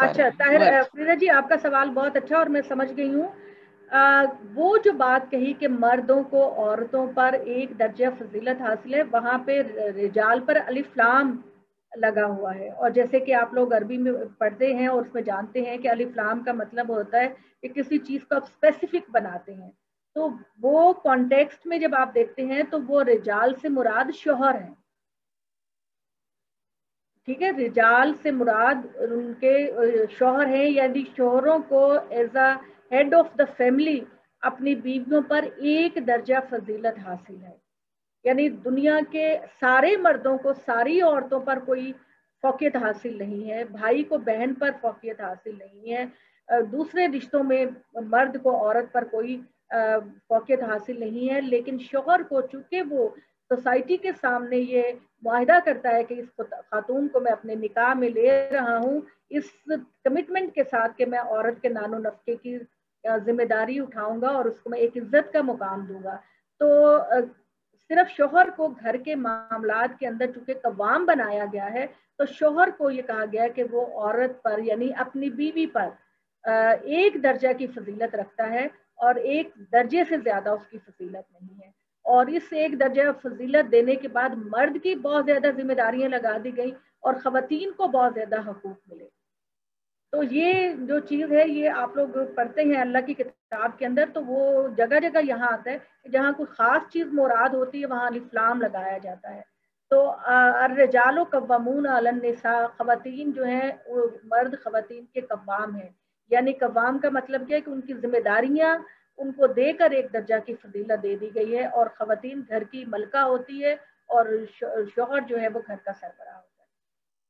अच्छा ताहिर फरीदा जी आपका सवाल बहुत अच्छा और मैं समझ गई हूँ। वो जो बात कही कि मर्दों को औरतों पर एक दर्जा फजीलत हासिल है, वहाँ पे रिजाल पर अलिफ्लाम लगा हुआ है। और जैसे कि आप लोग अरबी में पढ़ते हैं और उसमें जानते हैं कि अलिफ्लाम का मतलब होता है कि किसी चीज़ को आप स्पेसिफिक बनाते हैं। तो वो कॉन्टेक्स्ट में जब आप देखते हैं तो वो रिजाल से मुराद शोहर है। ठीक है? रिजाल से मुराद उनके शोहर हैं, यानी शोहरों को as a head of the family अपनी बीवियों पर एक दर्जा फजीलत हासिल है। यानी दुनिया के सारे मर्दों को, सारी औरतों पर कोई फोकियत हासिल नहीं है, भाई को, बहन पर फोकियत हासिल नहीं है दूसरे रिश्तों में मर्द को, औरत पर कोई फोकियत हासिल नहीं है। लेकिन शोहर को, चूँकि वो सोसाइटी के सामने ये माहिदा करता है कि इस खातून को मैं अपने निकाह में ले रहा हूँ, इस कमिटमेंट के साथ कि मैं औरत के नानो नफके की ज़िम्मेदारी उठाऊँगा और उसको मैं एक इज़्ज़त का मुकाम दूँगा। तो सिर्फ़ शोहर को घर के मामला के अंदर चूँकि कवाम बनाया गया है तो शोहर को ये कहा गया कि वो औरत पर यानी अपनी बीवी पर एक दर्जा की फजीलत रखता है और एक दर्जे से ज़्यादा उसकी फजीलत नहीं है। और इस एक दर्जा फजीलत देने के बाद मर्द की बहुत ज़्यादा जिम्मेदारियाँ लगा दी गई और ख़वातीन को बहुत ज़्यादा हकूक मिले। तो ये जो चीज़ है, ये आप लोग पढ़ते हैं अल्लाह की किताब के अंदर तो वो जगह जगह यहाँ आता है कि जहाँ कोई ख़ास चीज़ मुराद होती है, वहाँ इस्लाम लगाया जाता है। तो अर्रजालो कवामून अलनसा ख़वातीन जो है, वो मर्द ख़वातीन के कवाम हैं। यानी कवाम का मतलब क्या है कि उनकी जिम्मेदारियाँ उनको देकर एक दर्जा की फजीला दे दी गई है और ख़वातीन घर की मलका होती है और शोहर जो है वो घर का सरबराह होता है।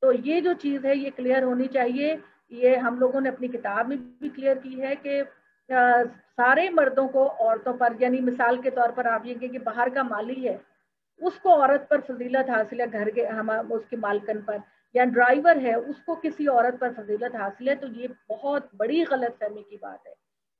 तो ये जो चीज़ है, ये क्लियर होनी चाहिए। ये हम लोगों ने अपनी किताब में भी क्लियर की है कि सारे मर्दों को, औरतों पर, यानी मिसाल के तौर पर आप ये कि बाहर का माली है, उसको औरत पर फजीलत हासिल है, घर के, हम, उसके मालकन पर, या ड्राइवर है, उसको किसी औरत पर फजीलत हासिल है तो ये बहुत बड़ी गलत फहमी की बात है।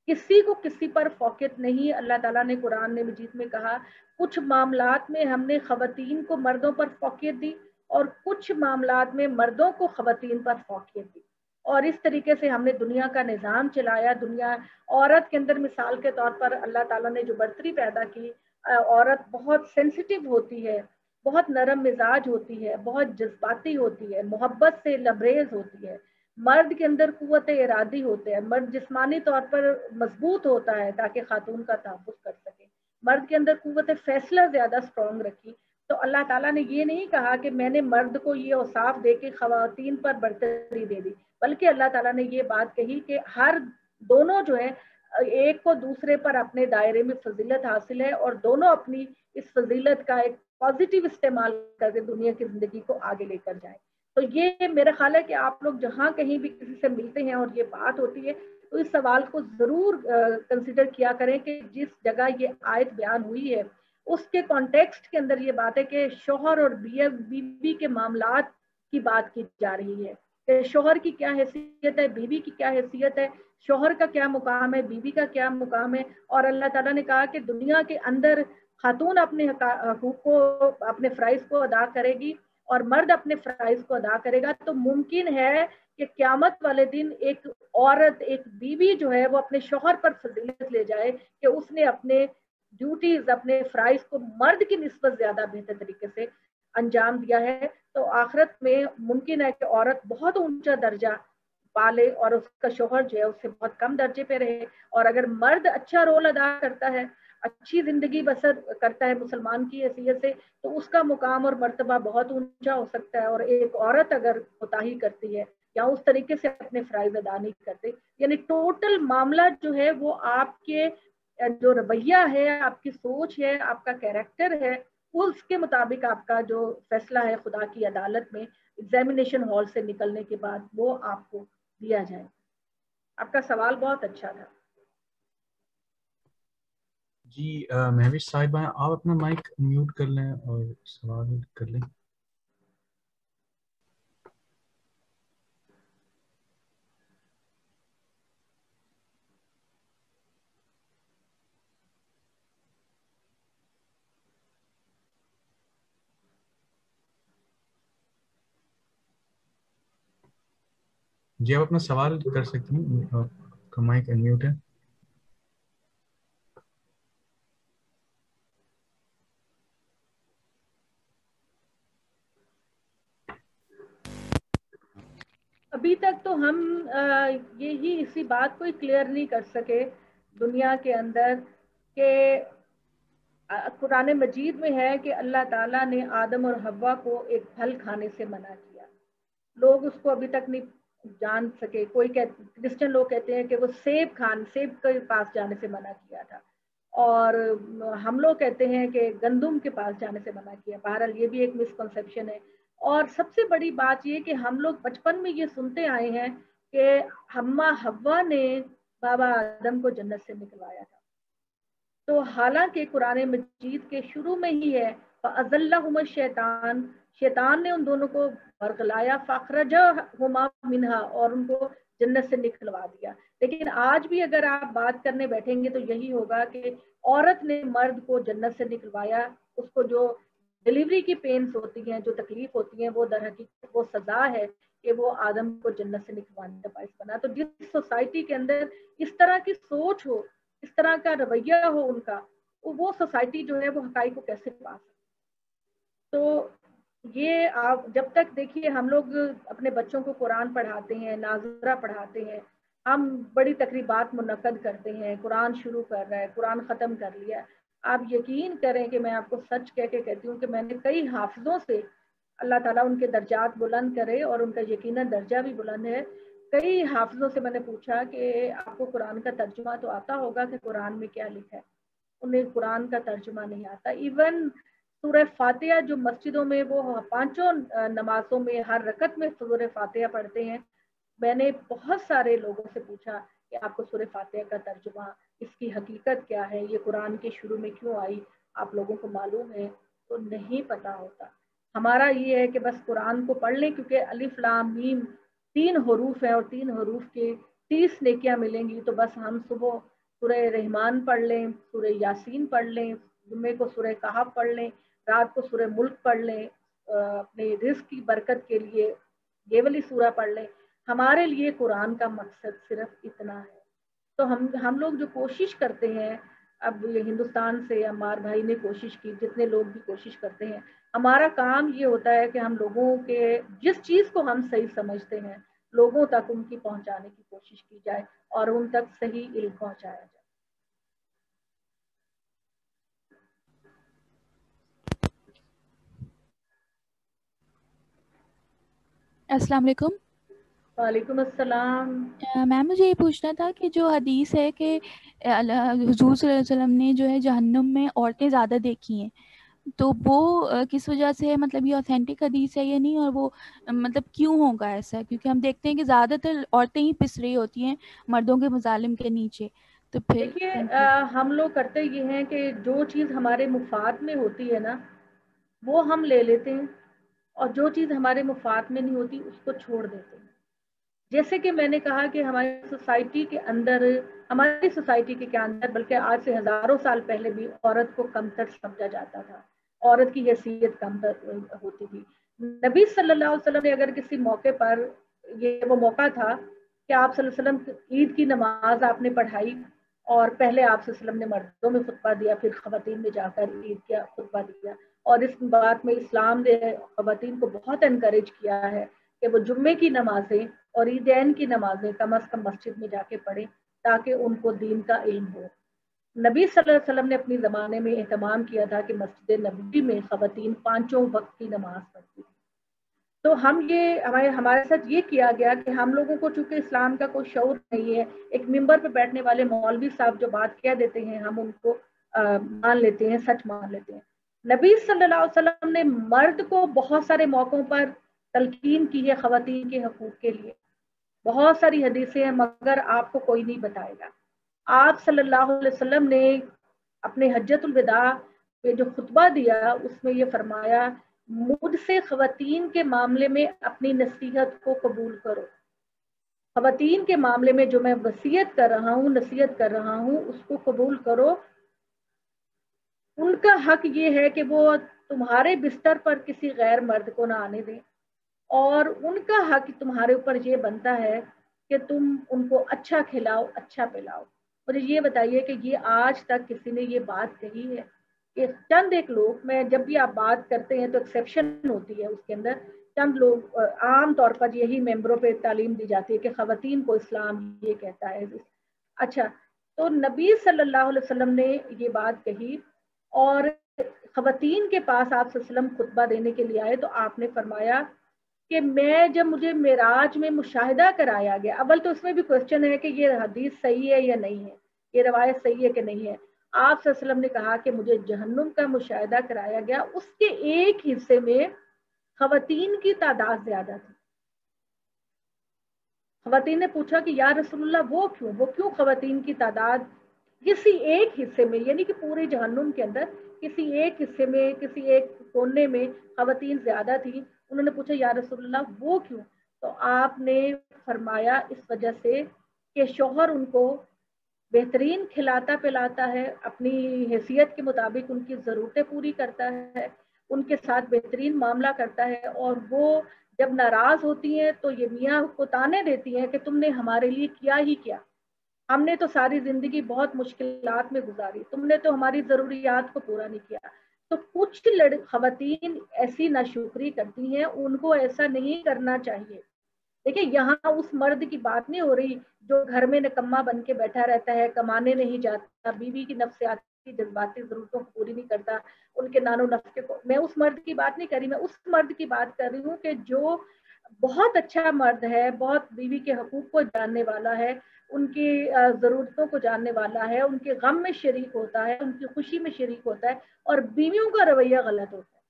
किसी को किसी पर फोकियत नहीं, अल्लाह ताला ने कुरान ने मजीद में कहा, कुछ मामलात में हमने खवतिन को मर्दों पर फोकियत दी, और कुछ मामलात में मर्दों को खवतिन पर फोकियत दी। और इस तरीके से हमने दुनिया का निज़ाम चलाया। दुनिया, औरत के अंदर मिसाल के तौर पर अल्लाह ताला ने जो बर्तरी पैदा की औरत बहुत सेंसिटिव होती है, बहुत नरम मिजाज होती है, बहुत जज्बाती होती है, मोहब्बत से लबरेज होती है। मर्द के अंदर कुत इरादी होते हैं। मर्द जिस्मानी तौर पर मज़बूत होता है ताकि खातून का तहफ़ कर सके। मर्द के अंदर कुत फैसला ज़्यादा स्ट्रॉन्ग रखी। तो अल्लाह ताला ने ये नहीं कहा कि मैंने मर्द को ये औसाफ दे के खातन पर बरतरी दे दी। बल्कि अल्लाह ताला ने ये बात कही कि हर दोनों जो है, एक को दूसरे पर अपने दायरे में फजीलत हासिल है और दोनों अपनी इस फजीलत का एक पॉजिटिव इस्तेमाल करके दुनिया की ज़िंदगी को आगे लेकर जाए। तो ये मेरा ख्याल है कि आप लोग जहाँ कहीं भी किसी से मिलते हैं और ये बात होती है तो इस सवाल को ज़रूर कंसिडर किया करें कि जिस जगह ये आयत बयान हुई है, उसके कॉन्टेक्स्ट के अंदर ये बात है कि शोहर और बीवी के मामला की बात की जा रही है। कि शोहर की क्या हैसियत है, बीवी की क्या हैसियत है, शोहर का क्या मुकाम है, बीवी का क्या मुकाम है? और अल्लाह ताला ने कहा कि दुनिया के अंदर खातून अपने हकूक को, अपने फ़राइज को अदा करेगी और मर्द अपने फ़राइज को अदा करेगा। तो मुमकिन है कि क्यामत वाले दिन एक औरत, एक बीवी जो है, वो अपने शोहर पर फजीलत ले जाए कि उसने अपने ड्यूटीज़ अपने फ़राइज को मर्द की नस्बत ज़्यादा बेहतर तरीके से अंजाम दिया है तो आखिरत में मुमकिन है कि औरत बहुत ऊँचा दर्जा पाले और उसका शोहर जो है, उससे बहुत कम दर्जे पे रहे। और अगर मर्द अच्छा रोल अदा करता है, अच्छी ज़िंदगी बसर करता है मुसलमान की हैसियत से तो उसका मुकाम और मर्तबा बहुत ऊँचा हो सकता है। और एक औरत अगर कोताही करती है या उस तरीके से अपने फ़राइज अदा नहीं करते, यानी टोटल मामला जो है, वो आपके, जो रवैया है, आपकी सोच है, आपका कैरेक्टर है उसके मुताबिक आपका जो फैसला है खुदा की अदालत में एग्जामिनेशन हॉल से निकलने के बाद वो आपको दिया जाए आपका सवाल बहुत अच्छा था। जी महविश साहिबा, आप अपना माइक म्यूट कर लें और सवाल कर लें। जी, आप अपना सवाल कर सकते हैं। माइक अनम्यूट है। अभी तक तो हम यही इसी बात को क्लियर नहीं कर सके दुनिया के अंदर के कुरान मजीद में है कि अल्लाह ताला ने आदम और हवा को एक फल खाने से मना किया। लोग उसको अभी तक नहीं जान सके। कोई कह, क्रिश्चियन लोग कहते हैं कि वो सेब खान, सेब के पास जाने से मना किया था। और हम लोग कहते हैं कि गंदुम के पास जाने से मना किया। बहरहाल ये भी एक मिसकंसेप्शन है। और सबसे बड़ी बात ये कि हम लोग बचपन में ये सुनते आए हैं कि हम्मा हवा ने बाबा आदम को जन्नत से निकलवाया था। तो हालाँकि कुरान मजीद के शुरू में ही है अजल्ला शैतान शैतान ने उन दोनों को बरगलाया फ़ाखरजा हुमा मिनहा, और उनको जन्नत से निकलवा दिया। लेकिन आज भी अगर आप बात करने बैठेंगे तो यही होगा कि औरत ने मर्द को जन्नत से निकलवाया। उसको जो डिलीवरी की पेन्स होती हैं, जो तकलीफ़ होती है, वो दर हकीकत, वो सजा है कि वो आदम को जन्नत से निकलवाने का बायस बना। तो जिस सोसाइटी के अंदर इस तरह की सोच हो, इस तरह का रवैया हो उनका, वो सोसाइटी जो है, वो हकाई को कैसे पा सकती तो ये आप जब तक देखिए, हम लोग अपने बच्चों को कुरान पढ़ाते हैं, नाजरा पढ़ाते हैं, हम बड़ी तकरीबात मुनद करते हैं, कुरान शुरू कर रहा है, कुरान ख़त्म कर लिया आप यकीन करें कि मैं आपको सच कह के कहती हूँ कि मैंने कई हाफजों से अल्लाह ताला उनके दर्जात बुलंद करे और उनका यकीन दर्जा भी बुलंद है। कई हाफजों से मैंने पूछा कि आपको कुरान का तर्जुमा तो आता होगा कि कुरान में क्या लिखा है? उन्हें कुरान का तर्जुमा नहीं आता। इवन सूर्य फातिहा जो मस्जिदों में, वो पाँचों नमाजों में, हर रकत में सूर्य फातिहा पढ़ते हैं। मैंने बहुत सारे लोगों से पूछा कि आपको सूर्य फातिहा का तर्जुमा, इसकी हकीकत क्या है? ये कुरान के शुरू में क्यों आई? आप लोगों को मालूम है? तो नहीं पता होता। हमारा ये है कि बस कुरान को पढ़ लें, क्योंकि अलिफ, लाम, मीम तीन हरूफ है और तीन हरूफ के तीस नेकियाँ मिलेंगी तो बस हम सुबह सूर्य रहमान पढ़ लें सूर्य यासीन पढ़ लें, जुम्मे को सूर्य कहा पढ़ लें रात को सूर्य मुल्क पढ़ लें अपने रिस्क की बरकत के लिए ये वाली सूरा पढ़ लें। हमारे लिए कुरान का मकसद सिर्फ़ इतना है। तो हम हम लोग जो कोशिश करते हैं, अब ये हिंदुस्तान से अमार भाई ने कोशिश की, जितने लोग भी कोशिश करते हैं, हमारा काम ये होता है कि हम लोगों के, जिस चीज़ को हम सही समझते हैं, लोगों तक उनकी पहुँचाने की कोशिश की जाए और उन तक सही इल्म पहुँचाया जाए। अस्सलाम वालेकुम वालेकुम अस्सलाम मैम मुझे ये पूछना था कि जो हदीस है कि हुजूर वसल्लम ने जो है जहन्नुम में औरतें ज़्यादा देखी हैं। तो वो किस वजह से है? मतलब ये ऑथेंटिक हदीस है या नहीं? और वो मतलब क्यों होगा ऐसा? क्योंकि हम देखते हैं कि ज़्यादातर औरतें ही पिस रही होती हैं मर्दों के मुजालिम के नीचे। तो फिर देखिए हम लोग करते ये हैं कि जो चीज़ हमारे मुफाद में होती है ना वो हम ले लेते हैं। और जो चीज़ हमारे मुफाद में नहीं होती, उसको छोड़ देते हैं। जैसे कि मैंने कहा कि हमारी सोसाइटी के अंदर, हमारी सोसाइटी के अंदर, बल्कि आज से हज़ारों साल पहले भी औरत को कमतर समझा जाता था। औरत की हैसियत कमतर होती थी। नबी सल्लल्लाहु अलैहि वसल्लम ने अगर किसी मौके पर, ये वो मौका था कि आप वसल्लम ईद की नमाज़ आपने पढ़ाई और पहले आप वसल्लम ने मर्दों में खुतबा दिया, फिर ख़वातीन में जाकर ईद का खुतबा दिया और इस बात में इस्लाम ने ख़वातीन को बहुत इनक्रेज किया है कि वो जुम्मे की नमाजें और ईदैन की नमाजें कम अज़ कम मस्जिद में जाके पढ़ें ताकि उनको दीन का इल्म हो। नबी सल्लल्लाहु अलैहि वसल्लम ने अपनी ज़माने में एहतमाम किया था कि मस्जिद नबी में ख़वातीन पाँचों वक्त की नमाज़ पढ़ती। थी तो हम ये हमारे हमारे साथ ये किया गया कि हम लोगों को चूँकि इस्लाम का कोई शौर नहीं है एक मिंबर पर बैठने वाले मौलवी साहब जो बात कह देते हैं हम उनको आ, मान लेते हैं सच मान लेते हैं। नबी सल्लल्लाहु अलैहि वसल्लम ने मर्द को बहुत सारे मौक़ों पर तलकीन की है ख़वातीन के हकूक़ के लिए। बहुत सारी हदीसें हैं, मगर आपको कोई नहीं बताएगा। आप सल्लल्लाहु अलैहि वसल्लम ने अपने हजतुल विदा पे जो खुतबा दिया, उसमें ये फरमाया, मुझसे खवतीन के मामले में अपनी नसीहत को कबूल करो। खवतीन के मामले में जो मैं वसीयत कर रहा हूँ, नसीहत कर रहा हूँ, उसको कबूल करो। उनका हक ये है कि वो तुम्हारे बिस्तर पर किसी गैर मर्द को ना आने दें। और उनका हक तुम्हारे ऊपर ये बनता है कि तुम उनको अच्छा खिलाओ अच्छा पिलाओ। मुझे ये बताइए कि ये आज तक किसी ने ये बात कही है चंद एक लोग, मैं जब भी आप बात करते हैं तो एक्सेप्शन होती है उसके अंदर। चंद लोग आम तौर पर यही मेंबरों पे तालीम दी जाती है कि ख़वातीन को इस्लाम ये कहता है। अच्छा तो नबी सल्लल्लाहु अलैहि वसल्लम ने ये बात कही और ख़वातीन के पास आप खुतबा देने के लिए आए तो आपने फरमाया कि मैं जब मुझे मेराज में मुशाहिदा कराया गया, अव्वल तो उसमें भी क्वेश्चन है कि ये हदीस सही है या नहीं है, ये रवायत सही है कि नहीं है। आप वसल्लम ने कहा कि मुझे जहन्नुम का मुशाहिदा कराया गया, उसके एक हिस्से में खवतीन की तादाद ज़्यादा थी। खवतीन ने पूछा कि या रसोल्ला वो क्यों वो क्यों खवतीन की तादाद किसी एक हिस्से में, यानी कि पूरे जहन्नुम के अंदर, किसी एक हिस्से में, किसी एक कोने में खवतीन ज़्यादा थी, उन्होंने पूछा, या रसोल्ला वो क्यों? तो आपने फरमाया, इस वजह से कि शोहर उनको बेहतरीन खिलाता पिलाता है, अपनी हैसियत के मुताबिक उनकी ज़रूरतें पूरी करता है, उनके साथ बेहतरीन मामला करता है, और वो जब नाराज़ होती हैं तो ये मियाँ को ताने देती हैं कि तुमने हमारे लिए किया ही क्या। हमने तो सारी ज़िंदगी बहुत मुश्किल में गुजारी, तुमने तो हमारी ज़रूरियात को पूरा नहीं किया। तो कुछ खातन ऐसी नाशुक्री करती हैं, उनको ऐसा नहीं करना चाहिए। देखिए, यहाँ उस मर्द की बात नहीं हो रही, जो घर में निकम्मा बन के बैठा रहता है, कमाने नहीं जाता, बीवी की नफ्सियाती जज्बाती जरूरतों को पूरी नहीं करता, उनके नानो नफ्के को। मैं उस मर्द की बात नहीं कर रही, मैं उस मर्द की बात कर रही हूँ कि जो बहुत अच्छा मर्द है, बहुत बीवी के हकूक को जानने वाला है, उनकी ज़रूरतों को जानने वाला है, उनके गम में शरीक होता है, उनकी खुशी में शरीक होता है और बीवियों का रवैया गलत होता है।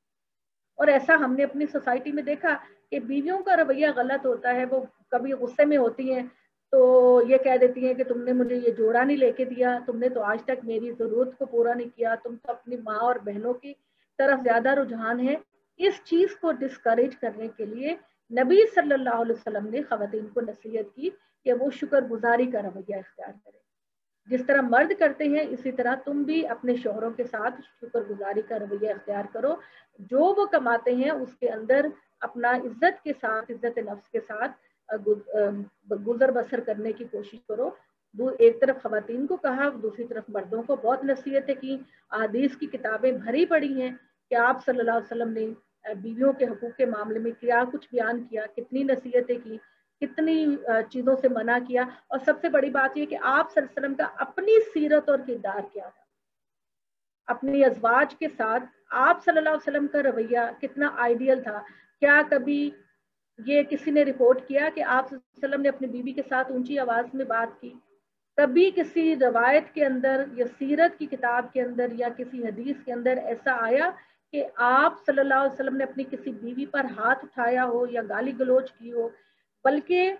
और ऐसा हमने अपनी सोसाइटी में देखा कि बीवियों का रवैया गलत होता है, वो कभी गुस्से में होती हैं तो ये कह देती हैं कि तुमने मुझे ये जोड़ा नहीं लेके दिया, तुमने तो आज तक मेरी ज़रूरत को पूरा नहीं किया, तुम तो अपनी माँ और बहनों की तरफ़ ज़्यादा रुझान है। इस चीज़ को डिस्करेज करने के लिए नबी सल्लल्लाहु अलैहि वसल्लम ने खातन को नसीहत की कि वो शुक्रगुजारी का रवैया इख्तियार करें। जिस तरह मर्द करते हैं, इसी तरह तुम भी अपने शोहरों के साथ शुक्रगुजारी का रवैया इख्तियार करो। जो वो कमाते हैं, उसके अंदर अपना इज़्ज़त के साथ, इज़्ज़त नफ्स के साथ गुजर बसर करने की कोशिश करो। एक तरफ़ खातन को कहा, दूसरी तरफ़ मर्दों को बहुत नसीहतें की। आदीस की किताबें भरी पड़ी हैं कि आप सल्लल्लाहु अलैहि वसल्लम ने बीवियों के हकूक़ के मामले में क्या कुछ बयान किया, कितनी नसीहतें की, कितनी चीज़ों से मना किया? और सबसे बड़ी बात यह कि आप वसल्लम का अपनी सीरत और किरदार क्या था? अपनी अजवाज के साथ आप सल्लल्लाहु अलैहि वसल्लम का रवैया कितना आइडियल था? क्या कभी ये किसी ने रिपोर्ट किया कि आप वसल्लम ने अपनी बीवी के साथ ऊँची आवाज़ में बात की? कभी किसी रवायत के अंदर या सीरत की किताब के अंदर या किसी हदीस के अंदर ऐसा आया कि आप सल्लल्लाहु अलैहि वसल्लम ने अपनी किसी बीवी पर हाथ उठाया हो या गाली गलोच की हो, बल्कि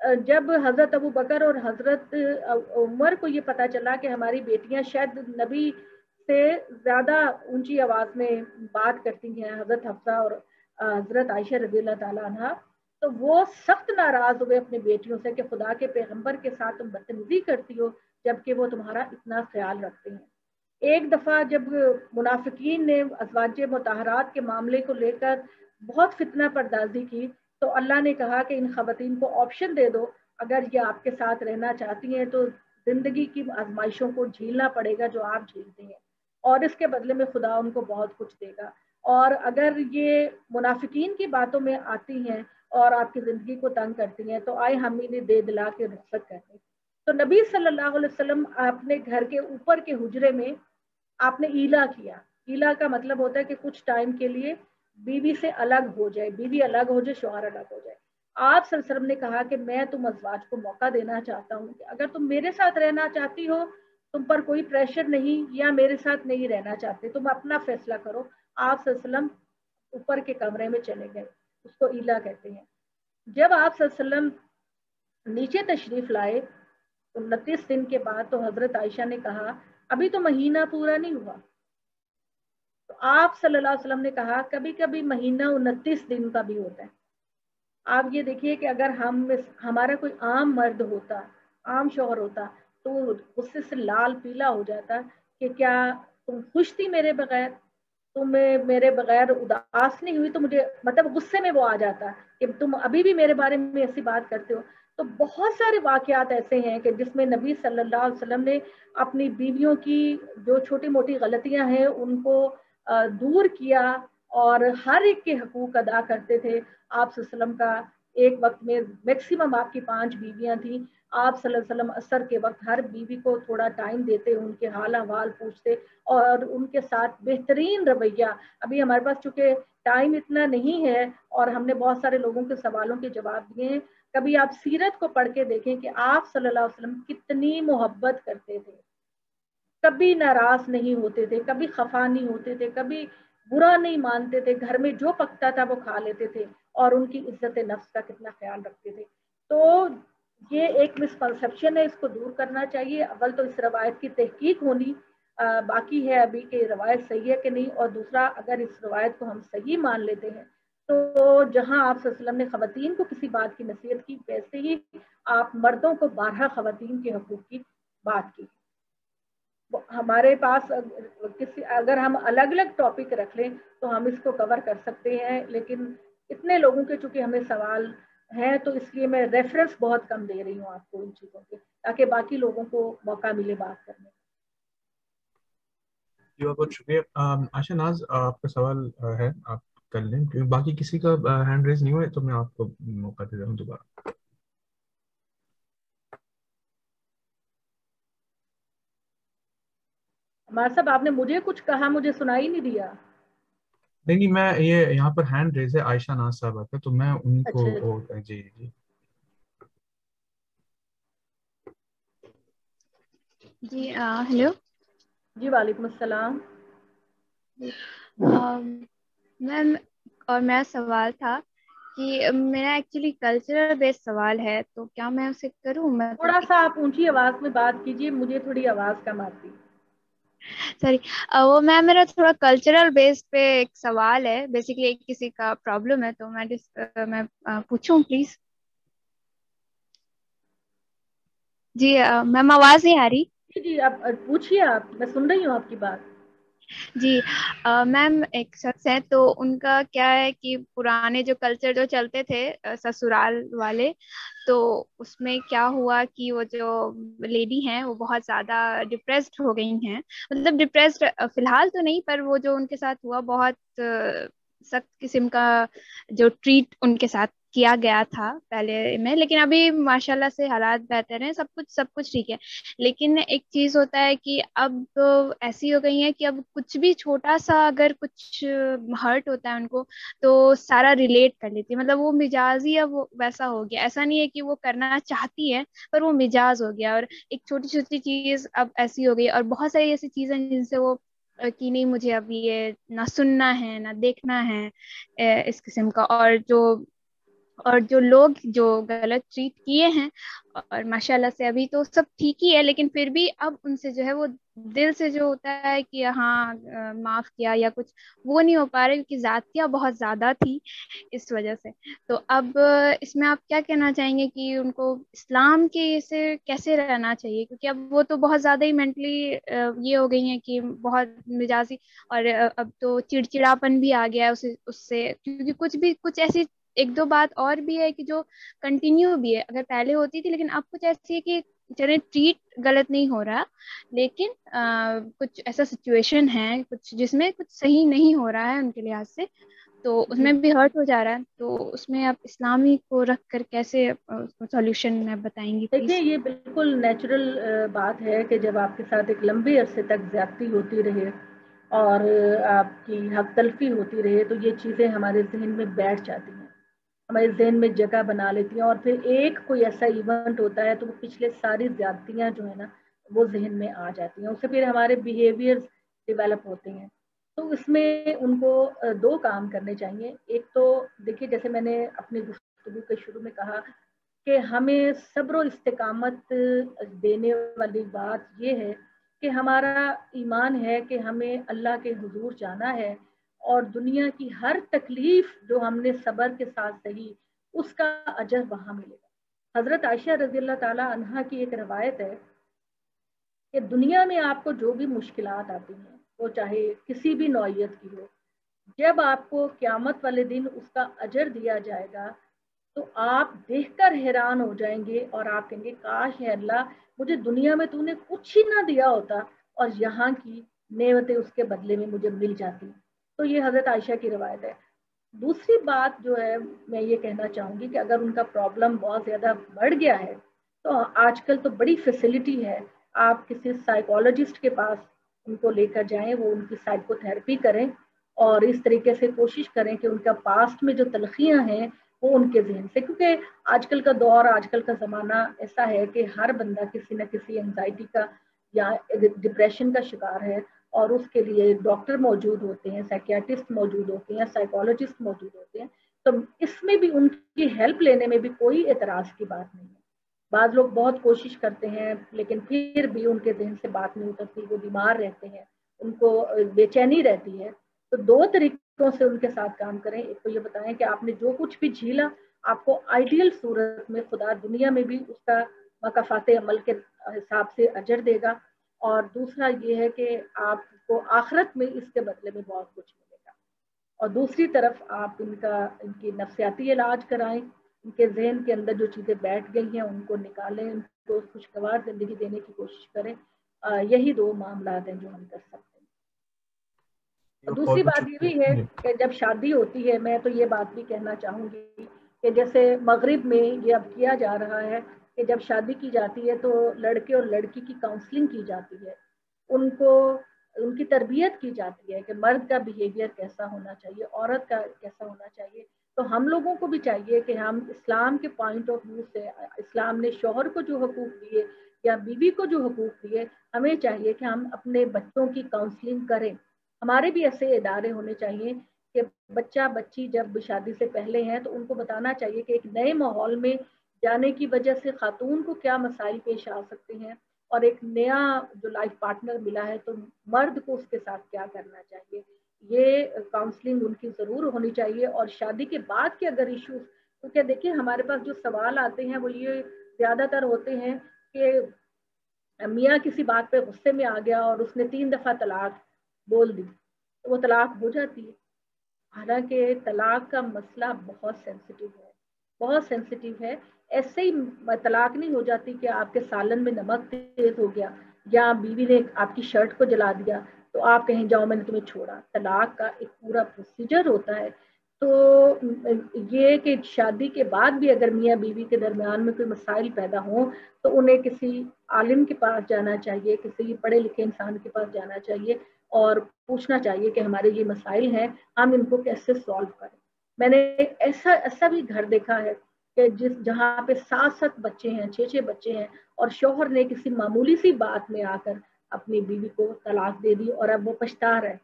जब हज़रत अबू बकर और हज़रत उमर को ये पता चला कि हमारी बेटियाँ शायद नबी से ज़्यादा ऊँची आवाज़ में बात करती हैं, हज़रत हफ्सा और हज़रत आयशा रज़ी अल्लाह तो वो सख्त नाराज़ हुए अपनी बेटियों से कि खुदा के पैगंबर के साथ तुम बदतमीजी करती हो, जबकि वो तुम्हारा इतना ख्याल रखते हैं। एक दफ़ा जब मुनाफिकीन ने अजवाज मतहरात के मामले को लेकर बहुत फितना पर्दाजी की तो अल्लाह ने कहा कि इन खातन को ऑप्शन दे दो। अगर ये आपके साथ रहना चाहती हैं तो ज़िंदगी की आजमाइशों को झीलना पड़ेगा जो आप झीलते हैं। और इसके बदले में खुदा उनको बहुत कुछ देगा। और अगर ये मुनाफिकीन की बातों में आती हैं और आपकी ज़िंदगी को तंग करती हैं तो आए हम इन्हें दे दिला के रुखसत करते तो नबी सल्लल्लाहु अलैहि वसल्लम अपने घर के ऊपर के हुजरे में आपने ईला किया। ईला का मतलब होता है कि कुछ टाइम के लिए बीवी से अलग हो जाए, बीवी अलग हो जाए, शोहर अलग हो जाए। आप वसल्लम ने कहा कि मैं तुम अजवाज को मौका देना चाहता हूँ। अगर तुम मेरे साथ रहना चाहती हो, तुम पर कोई प्रेशर नहीं या मेरे साथ नहीं रहना चाहते, तुम अपना फैसला करो। आप वसल्लम ऊपर के कमरे में चले गए, उसको ईला कहते हैं। जब आप वसल्लम नीचे तशरीफ़ लाए, उनतीस दिन के बाद तो हज़रत आयशा ने कहा अभी तो महीना पूरा नहीं हुआ। तो आप सल्लल्लाहु अलैहि वसल्लम ने कहा कभी कभी महीना उनतीस दिन का भी होता है। आप ये देखिए कि अगर हम हमारा कोई आम मर्द होता, आम शोहर होता तो गुस्से से लाल पीला हो जाता कि क्या तुम खुश थी मेरे बगैर? तुम मेरे बगैर उदास नहीं हुई? तो मुझे मतलब गुस्से में वो आ जाता कि तुम अभी भी मेरे बारे में ऐसी बात करते हो। तो बहुत सारे वाकयात ऐसे हैं कि जिसमें नबी सल्लल्लाहु अलैहि वसल्लम ने अपनी बीवियों की जो छोटी मोटी गलतियाँ हैं, उनको दूर किया और हर एक के हकूक अदा करते थे। आप वसल्लम का एक वक्त में मैक्सिमम आपकी पाँच बीवियाँ थी। आप वसल्लम असर के वक्त हर बीवी को थोड़ा टाइम देते, उनके हाल अहवाल पूछते और उनके साथ बेहतरीन रवैया। अभी हमारे पास चूँकि टाइम इतना नहीं है और हमने बहुत सारे लोगों के सवालों के जवाब दिए हैं कभी आप सीरत को पढ़ के देखें कि आप सल्लल्लाहु अलैहि वसल्लम कितनी मोहब्बत करते थे। कभी नाराज़ नहीं होते थे कभी खफा नहीं होते थे कभी बुरा नहीं मानते थे। घर में जो पकता था वो खा लेते थे और उनकी इज़्ज़त नफ्स का कितना ख्याल रखते थे। तो ये एक मिसकनसेप्शन है इसको दूर करना चाहिए। अव्वल तो इस रवायत की तहकीक होनी आ, बाकी है अभी कि रवायत सही है कि नहीं? और दूसरा अगर इस रवायत को हम सही मान लेते हैं तो जहाँ आप वसल्लम ने खवतिन को किसी बात की नसीहत की, वैसे ही आप मर्दों को बारह खवतिन के हकूक की बात की। हमारे पास किसी, अगर हम अलग अलग टॉपिक रख लें तो हम इसको कवर कर सकते हैं, लेकिन इतने लोगों के चूँकि हमें सवाल हैं तो इसलिए मैं रेफरेंस बहुत कम दे रही हूँ आपको इन चीज़ों के, ताकि बाकी लोगों को मौका मिले बात करने का। बहुत शुक्रिया। आशा नाज, आपका सवाल है, आप कर लें। क्योंकि बाकी किसी का हैंड रेज नहीं हुआ है तो मैं आपको मौका दे रहा हूँ दोबारा। हमारे साहब आपने मुझे कुछ कहा मुझे सुनाई नहीं दिया। नहीं नहीं मैं ये यहाँ पर हैंड रेज है आयशा नाज साहब का तो मैं उनको अच्छा। जी जी। जी हेलो जी वालेकुम अस्सलाम। मैम और मेरा सवाल था कि मेरा एक्चुअली कल्चरल बेस्ड सवाल है तो क्या मैं उसे करूँ? मैं थोड़ा सा आप ऊँची आवाज़ में बात कीजिए मुझे थोड़ी आवाज़ कम आती। सॉरी वो मैम मेरा थोड़ा कल्चरल बेस्ड पे एक सवाल है बेसिकली एक किसी का प्रॉब्लम है तो मैं डिस, मैं पूछूँ प्लीज़ जी मैम आवाज़ नहीं आ रही। जी जी आप पूछिए आप मैं सुन रही हूँ आपकी बात। जी मैम एक शख्स है तो उनका क्या है कि पुराने जो कल्चर जो चलते थे ससुराल वाले तो उसमें क्या हुआ कि वो जो लेडी हैं वो बहुत ज़्यादा डिप्रेस्ड हो गई हैं। मतलब डिप्रेस्ड फ़िलहाल तो नहीं, पर वो जो उनके साथ हुआ बहुत सख्त किस्म का जो ट्रीट उनके साथ किया गया था पहले में, लेकिन अभी माशाल्लाह से हालात बेहतर हैं, सब कुछ सब कुछ ठीक है। लेकिन एक चीज़ होता है कि अब तो ऐसी हो गई है कि अब कुछ भी छोटा सा अगर कुछ हर्ट होता है उनको तो सारा रिलेट कर लेती है। मतलब वो मिजाज ही अब वैसा हो गया। ऐसा नहीं है कि वो करना चाहती है, पर वो मिजाज हो गया। और एक छोटी छोटी चीज़ अब ऐसी हो गई, और बहुत सारी ऐसी चीज़ें जिनसे वो कि नहीं, मुझे अब ये ना सुनना है, ना देखना है इस किस्म का। और जो और जो लोग जो गलत ट्रीट किए हैं, और माशाल्लाह से अभी तो सब ठीक ही है, लेकिन फिर भी अब उनसे जो है वो दिल से जो होता है कि हाँ माफ़ किया या कुछ, वो नहीं हो पा रहे क्योंकि ज़ातियाँ बहुत ज़्यादा थी इस वजह से। तो अब इसमें आप क्या कहना चाहेंगे कि उनको इस्लाम के से कैसे रहना चाहिए? क्योंकि अब वो तो बहुत ज़्यादा ही मेंटली ये हो गई हैं कि बहुत मिजाजी और अब तो चिड़चिड़ापन भी आ गया है उसे, उससे, क्योंकि कुछ भी, कुछ ऐसी एक दो बात और भी है कि जो कंटिन्यू भी है अगर पहले होती थी लेकिन अब कुछ ऐसी है कि चले ट्रीट गलत नहीं हो रहा लेकिन आ, कुछ ऐसा सिचुएशन है कुछ जिसमें कुछ सही नहीं हो रहा है उनके लिहाज से तो उसमें भी हर्ट हो जा रहा है तो उसमें आप इस्लामी को रख कर कैसे सॉल्यूशन में बताएँगी देखिए ये बिल्कुल नेचुरल बात है कि जब आपके साथ एक लंबे अरसे तक ज्यादती होती रहे और आपकी हक तलफी होती रहे तो ये चीज़ें हमारे जहन में बैठ जाती हैं। हमारे जहन में जगह बना लेती हैं और फिर एक कोई ऐसा इवेंट होता है तो वो पिछले सारी ज्यादतियाँ जो है ना, वो जहन में आ जाती हैं। उससे फिर हमारे बिहेवियर्स डिवेलप होते हैं। तो इसमें उनको दो काम करने चाहिए। एक तो देखिए, जैसे मैंने अपनी गुफ्तु के शुरू में कहा कि हमें सब्र इस्तकामत देने वाली बात यह है कि हमारा ईमान है कि हमें अल्लाह के हुजूर जाना है। और दुनिया की हर तकलीफ़ जो हमने सबर के साथ सही, उसका अजर वहाँ मिलेगा। हज़रत आयशा रज़ी अल्लाह की एक रवायत है कि दुनिया में आपको जो भी मुश्किल आती हैं, वो चाहे किसी भी नौीयत की हो, जब आपको क्यामत वाले दिन उसका अजर दिया जाएगा तो आप देखकर हैरान हो जाएँगे और आप कहेंगे, काश है अल्लाह, मुझे दुनिया में तूने कुछ ही ना दिया होता और यहाँ की नेमतें उसके बदले में मुझे मिल जाती। तो ये हज़रत आयशा की रवायत है। दूसरी बात जो है, मैं ये कहना चाहूँगी कि अगर उनका प्रॉब्लम बहुत ज़्यादा बढ़ गया है तो आजकल तो बड़ी फैसिलिटी है। आप किसी साइकोलॉजिस्ट के पास उनको लेकर जाएँ, वो उनकी साइकोथेरेपी करें और इस तरीके से कोशिश करें कि उनका पास्ट में जो तलखियाँ हैं, वो उनके जहन से। क्योंकि आजकल का दौर, आजकल का ज़माना ऐसा है कि हर बंदा किसी न किसी एंजाइटी का या डिप्रेशन का शिकार है। और उसके लिए डॉक्टर मौजूद होते हैं साइकियाटिस्ट मौजूद होते हैं साइकोलॉजिस्ट मौजूद होते हैं तो इसमें भी उनकी हेल्प लेने में भी कोई एतराज़ की बात नहीं है। बाद लोग बहुत कोशिश करते हैं, लेकिन फिर भी उनके जहन से बात नहीं उतरती, वो बीमार रहते हैं, उनको बेचैनी रहती है। तो दो तरीकों से उनके साथ काम करें। एक तो ये बताएँ कि आपने जो कुछ भी झीला, आपको आइडियल सूरत में खुदा दुनिया में भी उसका मकाफात अमल के हिसाब से अजर देगा। और दूसरा ये है कि आपको आखरत में इसके बदले में बहुत कुछ मिलेगा। और दूसरी तरफ़ आप इनका इनकी नफसियाती इलाज कराएँ इनके जहन के अंदर जो चीज़ें बैठ गई हैं उनको निकालें उनको खुशगवार ज़िंदगी देने की कोशिश करें। आ, यही दो मामला हैं जो हम कर सकते हैं। दूसरी बात ये भी है कि जब शादी होती है मैं तो ये बात भी कहना चाहूँगी कि जैसे मगरिब में ये अब किया जा रहा है कि जब शादी की जाती है तो लड़के और लड़की की काउंसलिंग की जाती है। उनको, उनकी तरबियत की जाती है कि मर्द का बिहेवियर कैसा होना चाहिए, औरत का कैसा होना चाहिए। तो हम लोगों को भी चाहिए कि हम इस्लाम के पॉइंट ऑफ़ व्यू से, इस्लाम ने शोहर को जो हकूक़ दिए या बीवी को जो हकूक़ दिए, हमें चाहिए कि हम अपने बच्चों की काउंसलिंग करें। हमारे भी ऐसे इदारे होने चाहिए कि बच्चा बच्ची जब शादी से पहले हैं तो उनको बताना चाहिए कि एक नए माहौल में जाने की वजह से खातून को क्या मसाइल पेश आ सकते हैं? और एक नया जो लाइफ पार्टनर मिला है तो मर्द को उसके साथ क्या करना चाहिए? ये काउंसलिंग उनकी ज़रूर होनी चाहिए। और शादी के बाद के अगर इश्यूज़ तो क्या देखिए, हमारे पास जो सवाल आते हैं, वो ये ज़्यादातर होते हैं कि, मियाँ किसी बात पे गुस्से में आ गया और उसने तीन दफ़ा तलाक बोल दी तो वो तलाक हो जाती है। हालाँकि तलाक का मसला बहुत सेंसिटिव है, बहुत सेंसिटिव है। ऐसे ही तलाक नहीं हो जाती कि आपके सालन में नमक तेज हो गया या बीवी ने आपकी शर्ट को जला दिया तो आप कहीं जाओ, मैंने तुम्हें छोड़ा। तलाक का एक पूरा प्रोसीजर होता है। तो ये कि शादी के बाद भी अगर मियाँ बीवी के दरमियान में कोई मसाइल पैदा हो तो उन्हें किसी आलिम के पास जाना चाहिए, किसी पढ़े लिखे इंसान के पास जाना चाहिए और पूछना चाहिए कि हमारे ये मसाइल हैं, हम इनको कैसे सॉल्व करें। मैंने ऐसा ऐसा भी घर देखा है कि जिस, जहाँ पे सात सात बच्चे हैं छः छः बच्चे हैं, और शोहर ने किसी मामूली सी बात में आकर अपनी बीवी को तलाक दे दी और अब वो पछता रहे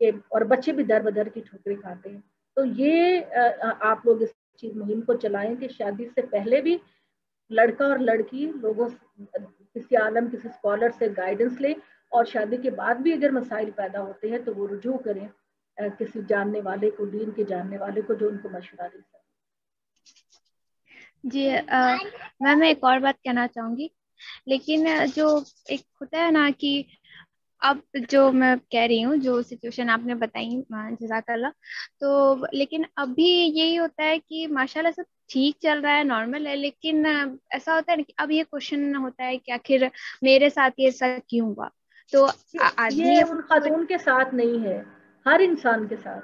कि, और बच्चे भी दर बदर की ठोकरें खाते हैं। तो ये आप लोग इस चीज़ मुहिम को चलाएँ कि शादी से पहले भी लड़का और लड़की लोगों किसी आलम, किसी स्कॉलर से गाइडेंस ले और शादी के बाद भी अगर मसाइल पैदा होते हैं तो वो रुजू करें किसी जानने वाले को, दीन के जानने वाले को जो उनको मशवरा दे सके। जी मैम मैं एक और बात कहना चाहूँगी। लेकिन जो एक होता है ना कि अब जो मैं कह रही हूँ जो सिचुएशन आपने बताई जजाकल्ला तो लेकिन अभी यही होता है कि माशाल्लाह सब ठीक चल रहा है नॉर्मल है लेकिन ऐसा होता है ना कि अब ये क्वेश्चन होता है कि आखिर मेरे साथ ये ऐसा क्यों हुआ? तो ये उन खातून के साथ नहीं है हर इंसान के साथ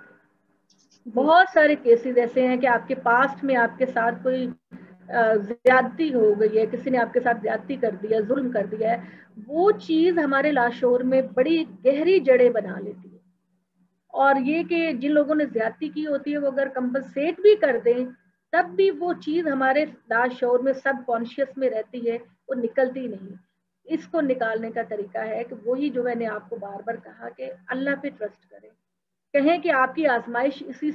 बहुत सारे केसेस ऐसे हैं कि आपके पास्ट में आपके साथ कोई ज्यादती हो गई है, किसी ने आपके साथ ज्यादती कर दिया जुल्म कर दिया है, वो चीज़ हमारे लाशोर में बड़ी गहरी जड़ें बना लेती है। और ये कि जिन लोगों ने ज्यादती की होती है, वो अगर कंपनसेट भी कर दें, तब भी वो चीज़ हमारे लाशोर में सब कॉन्शियस में रहती है, वो निकलती नहीं इसको निकालने का तरीका है कि वही जो मैंने आपको बार बार कहा कि अल्लाह पे ट्रस्ट करें। कहें कि आपकी आजमाइश इसी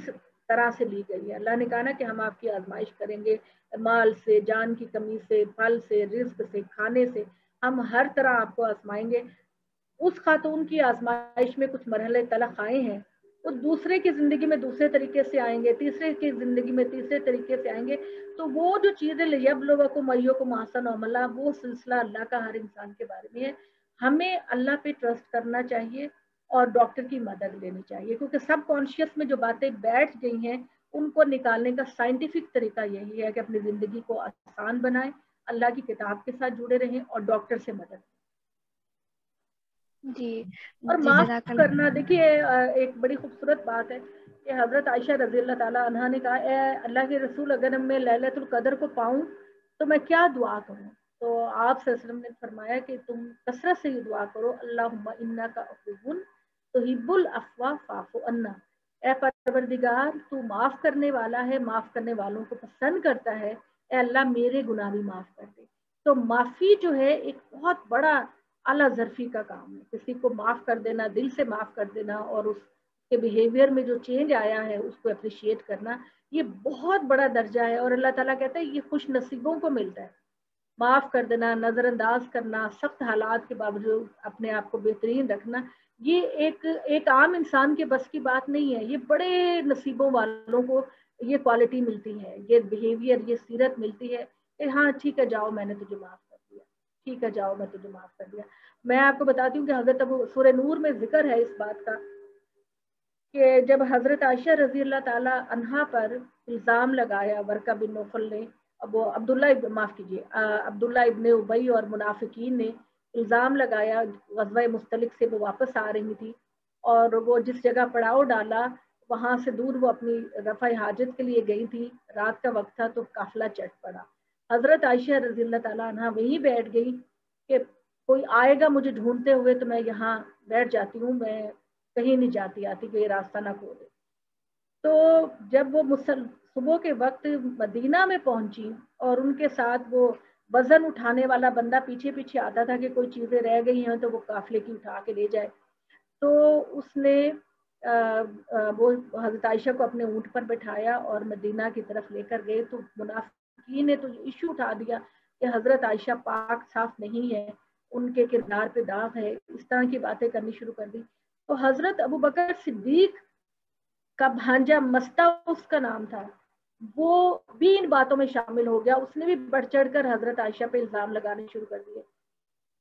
तरह से ली गई है। अल्लाह ने कहा ना कि हम आपकी आजमाइश करेंगे। माल से, जान की कमी से, फल से रिस्क से, खाने से हम हर तरह आपको आजमाएँगे। उस खातून की आजमाइश में कुछ मरहले तलख आए हैं। तो दूसरे की ज़िंदगी में दूसरे तरीके से आएँगे, तीसरे की ज़िंदगी में तीसरे तरीके से आएँगे। तो वो जो चीज़ें यब लोगों को, मरियो को मासन अमला, वो सिलसिला अल्लाह का हर इंसान के बारे में है। हमें अल्लाह पे ट्रस्ट करना चाहिए। और डॉक्टर की मदद लेनी चाहिए क्योंकि सब कॉन्शियस में जो बातें बैठ गई हैं उनको निकालने का साइंटिफिक तरीका यही है कि अपनी ज़िंदगी को आसान बनाएँ अल्लाह की किताब के साथ जुड़े रहें और डॉक्टर से मदद जी। और माफ़ करना देखिए एक बड़ी खूबसूरत बात है कि हज़रत आयशा रज़ी अल्लाह ने कहा अल्लाह के रसूल अगर मैं लैलतुल कदर को पाऊँ तो मैं क्या दुआ करूँ? तो आप ने फरमाया कि तुम कसरत से ही दुआ करो अल्लाह इन्ना का अफुन तो हिब्बुल अफवा फाफु अन्ना। ए परवरदिगार, तू माफ़ करने वाला है, माफ़ करने वालों को पसंद करता है। ए अल्लाह मेरे गुनाह भी माफ़ कर दे। तो माफ़ी जो है, एक बहुत बड़ा अला जरफी का काम है। किसी को माफ़ कर देना, दिल से माफ़ कर देना और उसके बिहेवियर में जो चेंज आया है, उसको अप्रिशिएट करना, ये बहुत बड़ा दर्जा है। और अल्लाह ताला कहता है, ये खुश नसीबों को मिलता है। माफ़ कर देना, नज़रअंदाज करना, सख्त हालात के बावजूद अपने आप को बेहतरीन रखना ये एक एक आम इंसान के बस की बात नहीं है। ये बड़े नसीबों वालों को ये क्वालिटी मिलती है, ये बिहेवियर ये सीरत मिलती है। कि हाँ ठीक है, जाओ, मैंने तुझे माफ़ कर दिया। ठीक है, जाओ, मैं तुझे माफ़ कर दिया। मैं आपको बताती हूँ कि हज़रत अबू सूर नूर में ज़िक्र है इस बात का कि जब हज़रत आयशा रज़ी अल्लाह अनहा पर इल्ज़ाम लगाया, वर्का बिन नौफल ने, अब अब्दुल्ला माफ़ कीजिए अब्दुल्ला इबन उबई और मुनाफिकीन ने इल्ज़ाम लगाया गजवा मुस्तलिक से वो वापस आ रही थी और वो जिस जगह पड़ाव डाला, वहाँ से दूर वो अपनी रफ़ा हाजत के लिए गई थी। रात का वक्त था तो काफिला चट पड़ा। हज़रत आयशा रज़ी तला वहीं बैठ गई कि कोई आएगा मुझे ढूंढते हुए तो मैं यहाँ बैठ जाती हूँ, मैं कहीं नहीं जाती, आती कि ये रास्ता ना खोले। तो जब वो मुसल सुबह के वक्त मदीना में पहुँची और उनके साथ वो वज़न उठाने वाला बंदा पीछे पीछे आता था कि कोई चीज़ें रह गई हैं तो वो काफिले की उठा के ले जाए। तो उसने वो हज़रत आयशा को अपने ऊँट पर बैठाया और मदीना की तरफ़ लेकर गए। तो मुनाफी ने तो इशू उठा दिया कि हज़रत आयशा पाक साफ़ नहीं है, उनके किरदार पे दाग है, इस तरह की बातें करनी शुरू कर दी। तो हज़रत अबू बकर सिद्दीक का भांजा मस्ता उसका नाम था। वो भी इन बातों में शामिल हो गया। उसने भी बढ़ चढ़ कर हज़रत आयशा पे इल्ज़ाम लगाने शुरू कर दिए।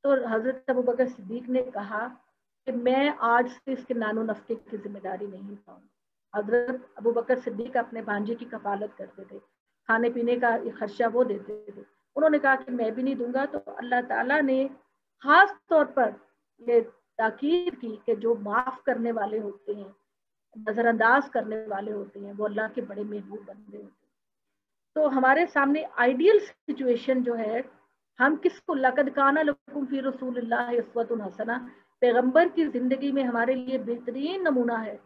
तो हज़रत अबू बकर सिद्दीक ने कहा कि मैं आज से इसके नानो नफके की ज़िम्मेदारी नहीं उठाऊँगा हज़रत अबू बकर सिद्दीक अपने भांजे की कफालत करते थे। खाने पीने का खर्चा वो देते थे। उन्होंने कहा कि मैं भी नहीं दूँगा। तो अल्लाह ताला ने खास तौर पर ये ताकीद की कि जो माफ़ करने वाले होते हैं नज़रअंदाज करने वाले होते हैं, वो अल्लाह के बड़े महबूब बंदे होते हैं। तो हमारे सामने आइडियल सिचुएशन जो है, हम किसको, लकद काना लकुम फ़ी रसूलुल्लाह हसना, पैगंबर की ज़िंदगी में हमारे लिए बेहतरीन नमूना है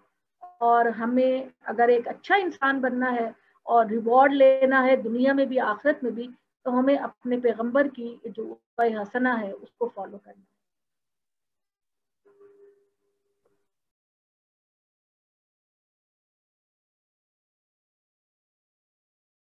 और हमें अगर एक अच्छा इंसान बनना है और रिवॉर्ड लेना है दुनिया में भी, आखिरत में भी तो हमें अपने पैगंबर की जो हसना है, उसको फॉलो करना है।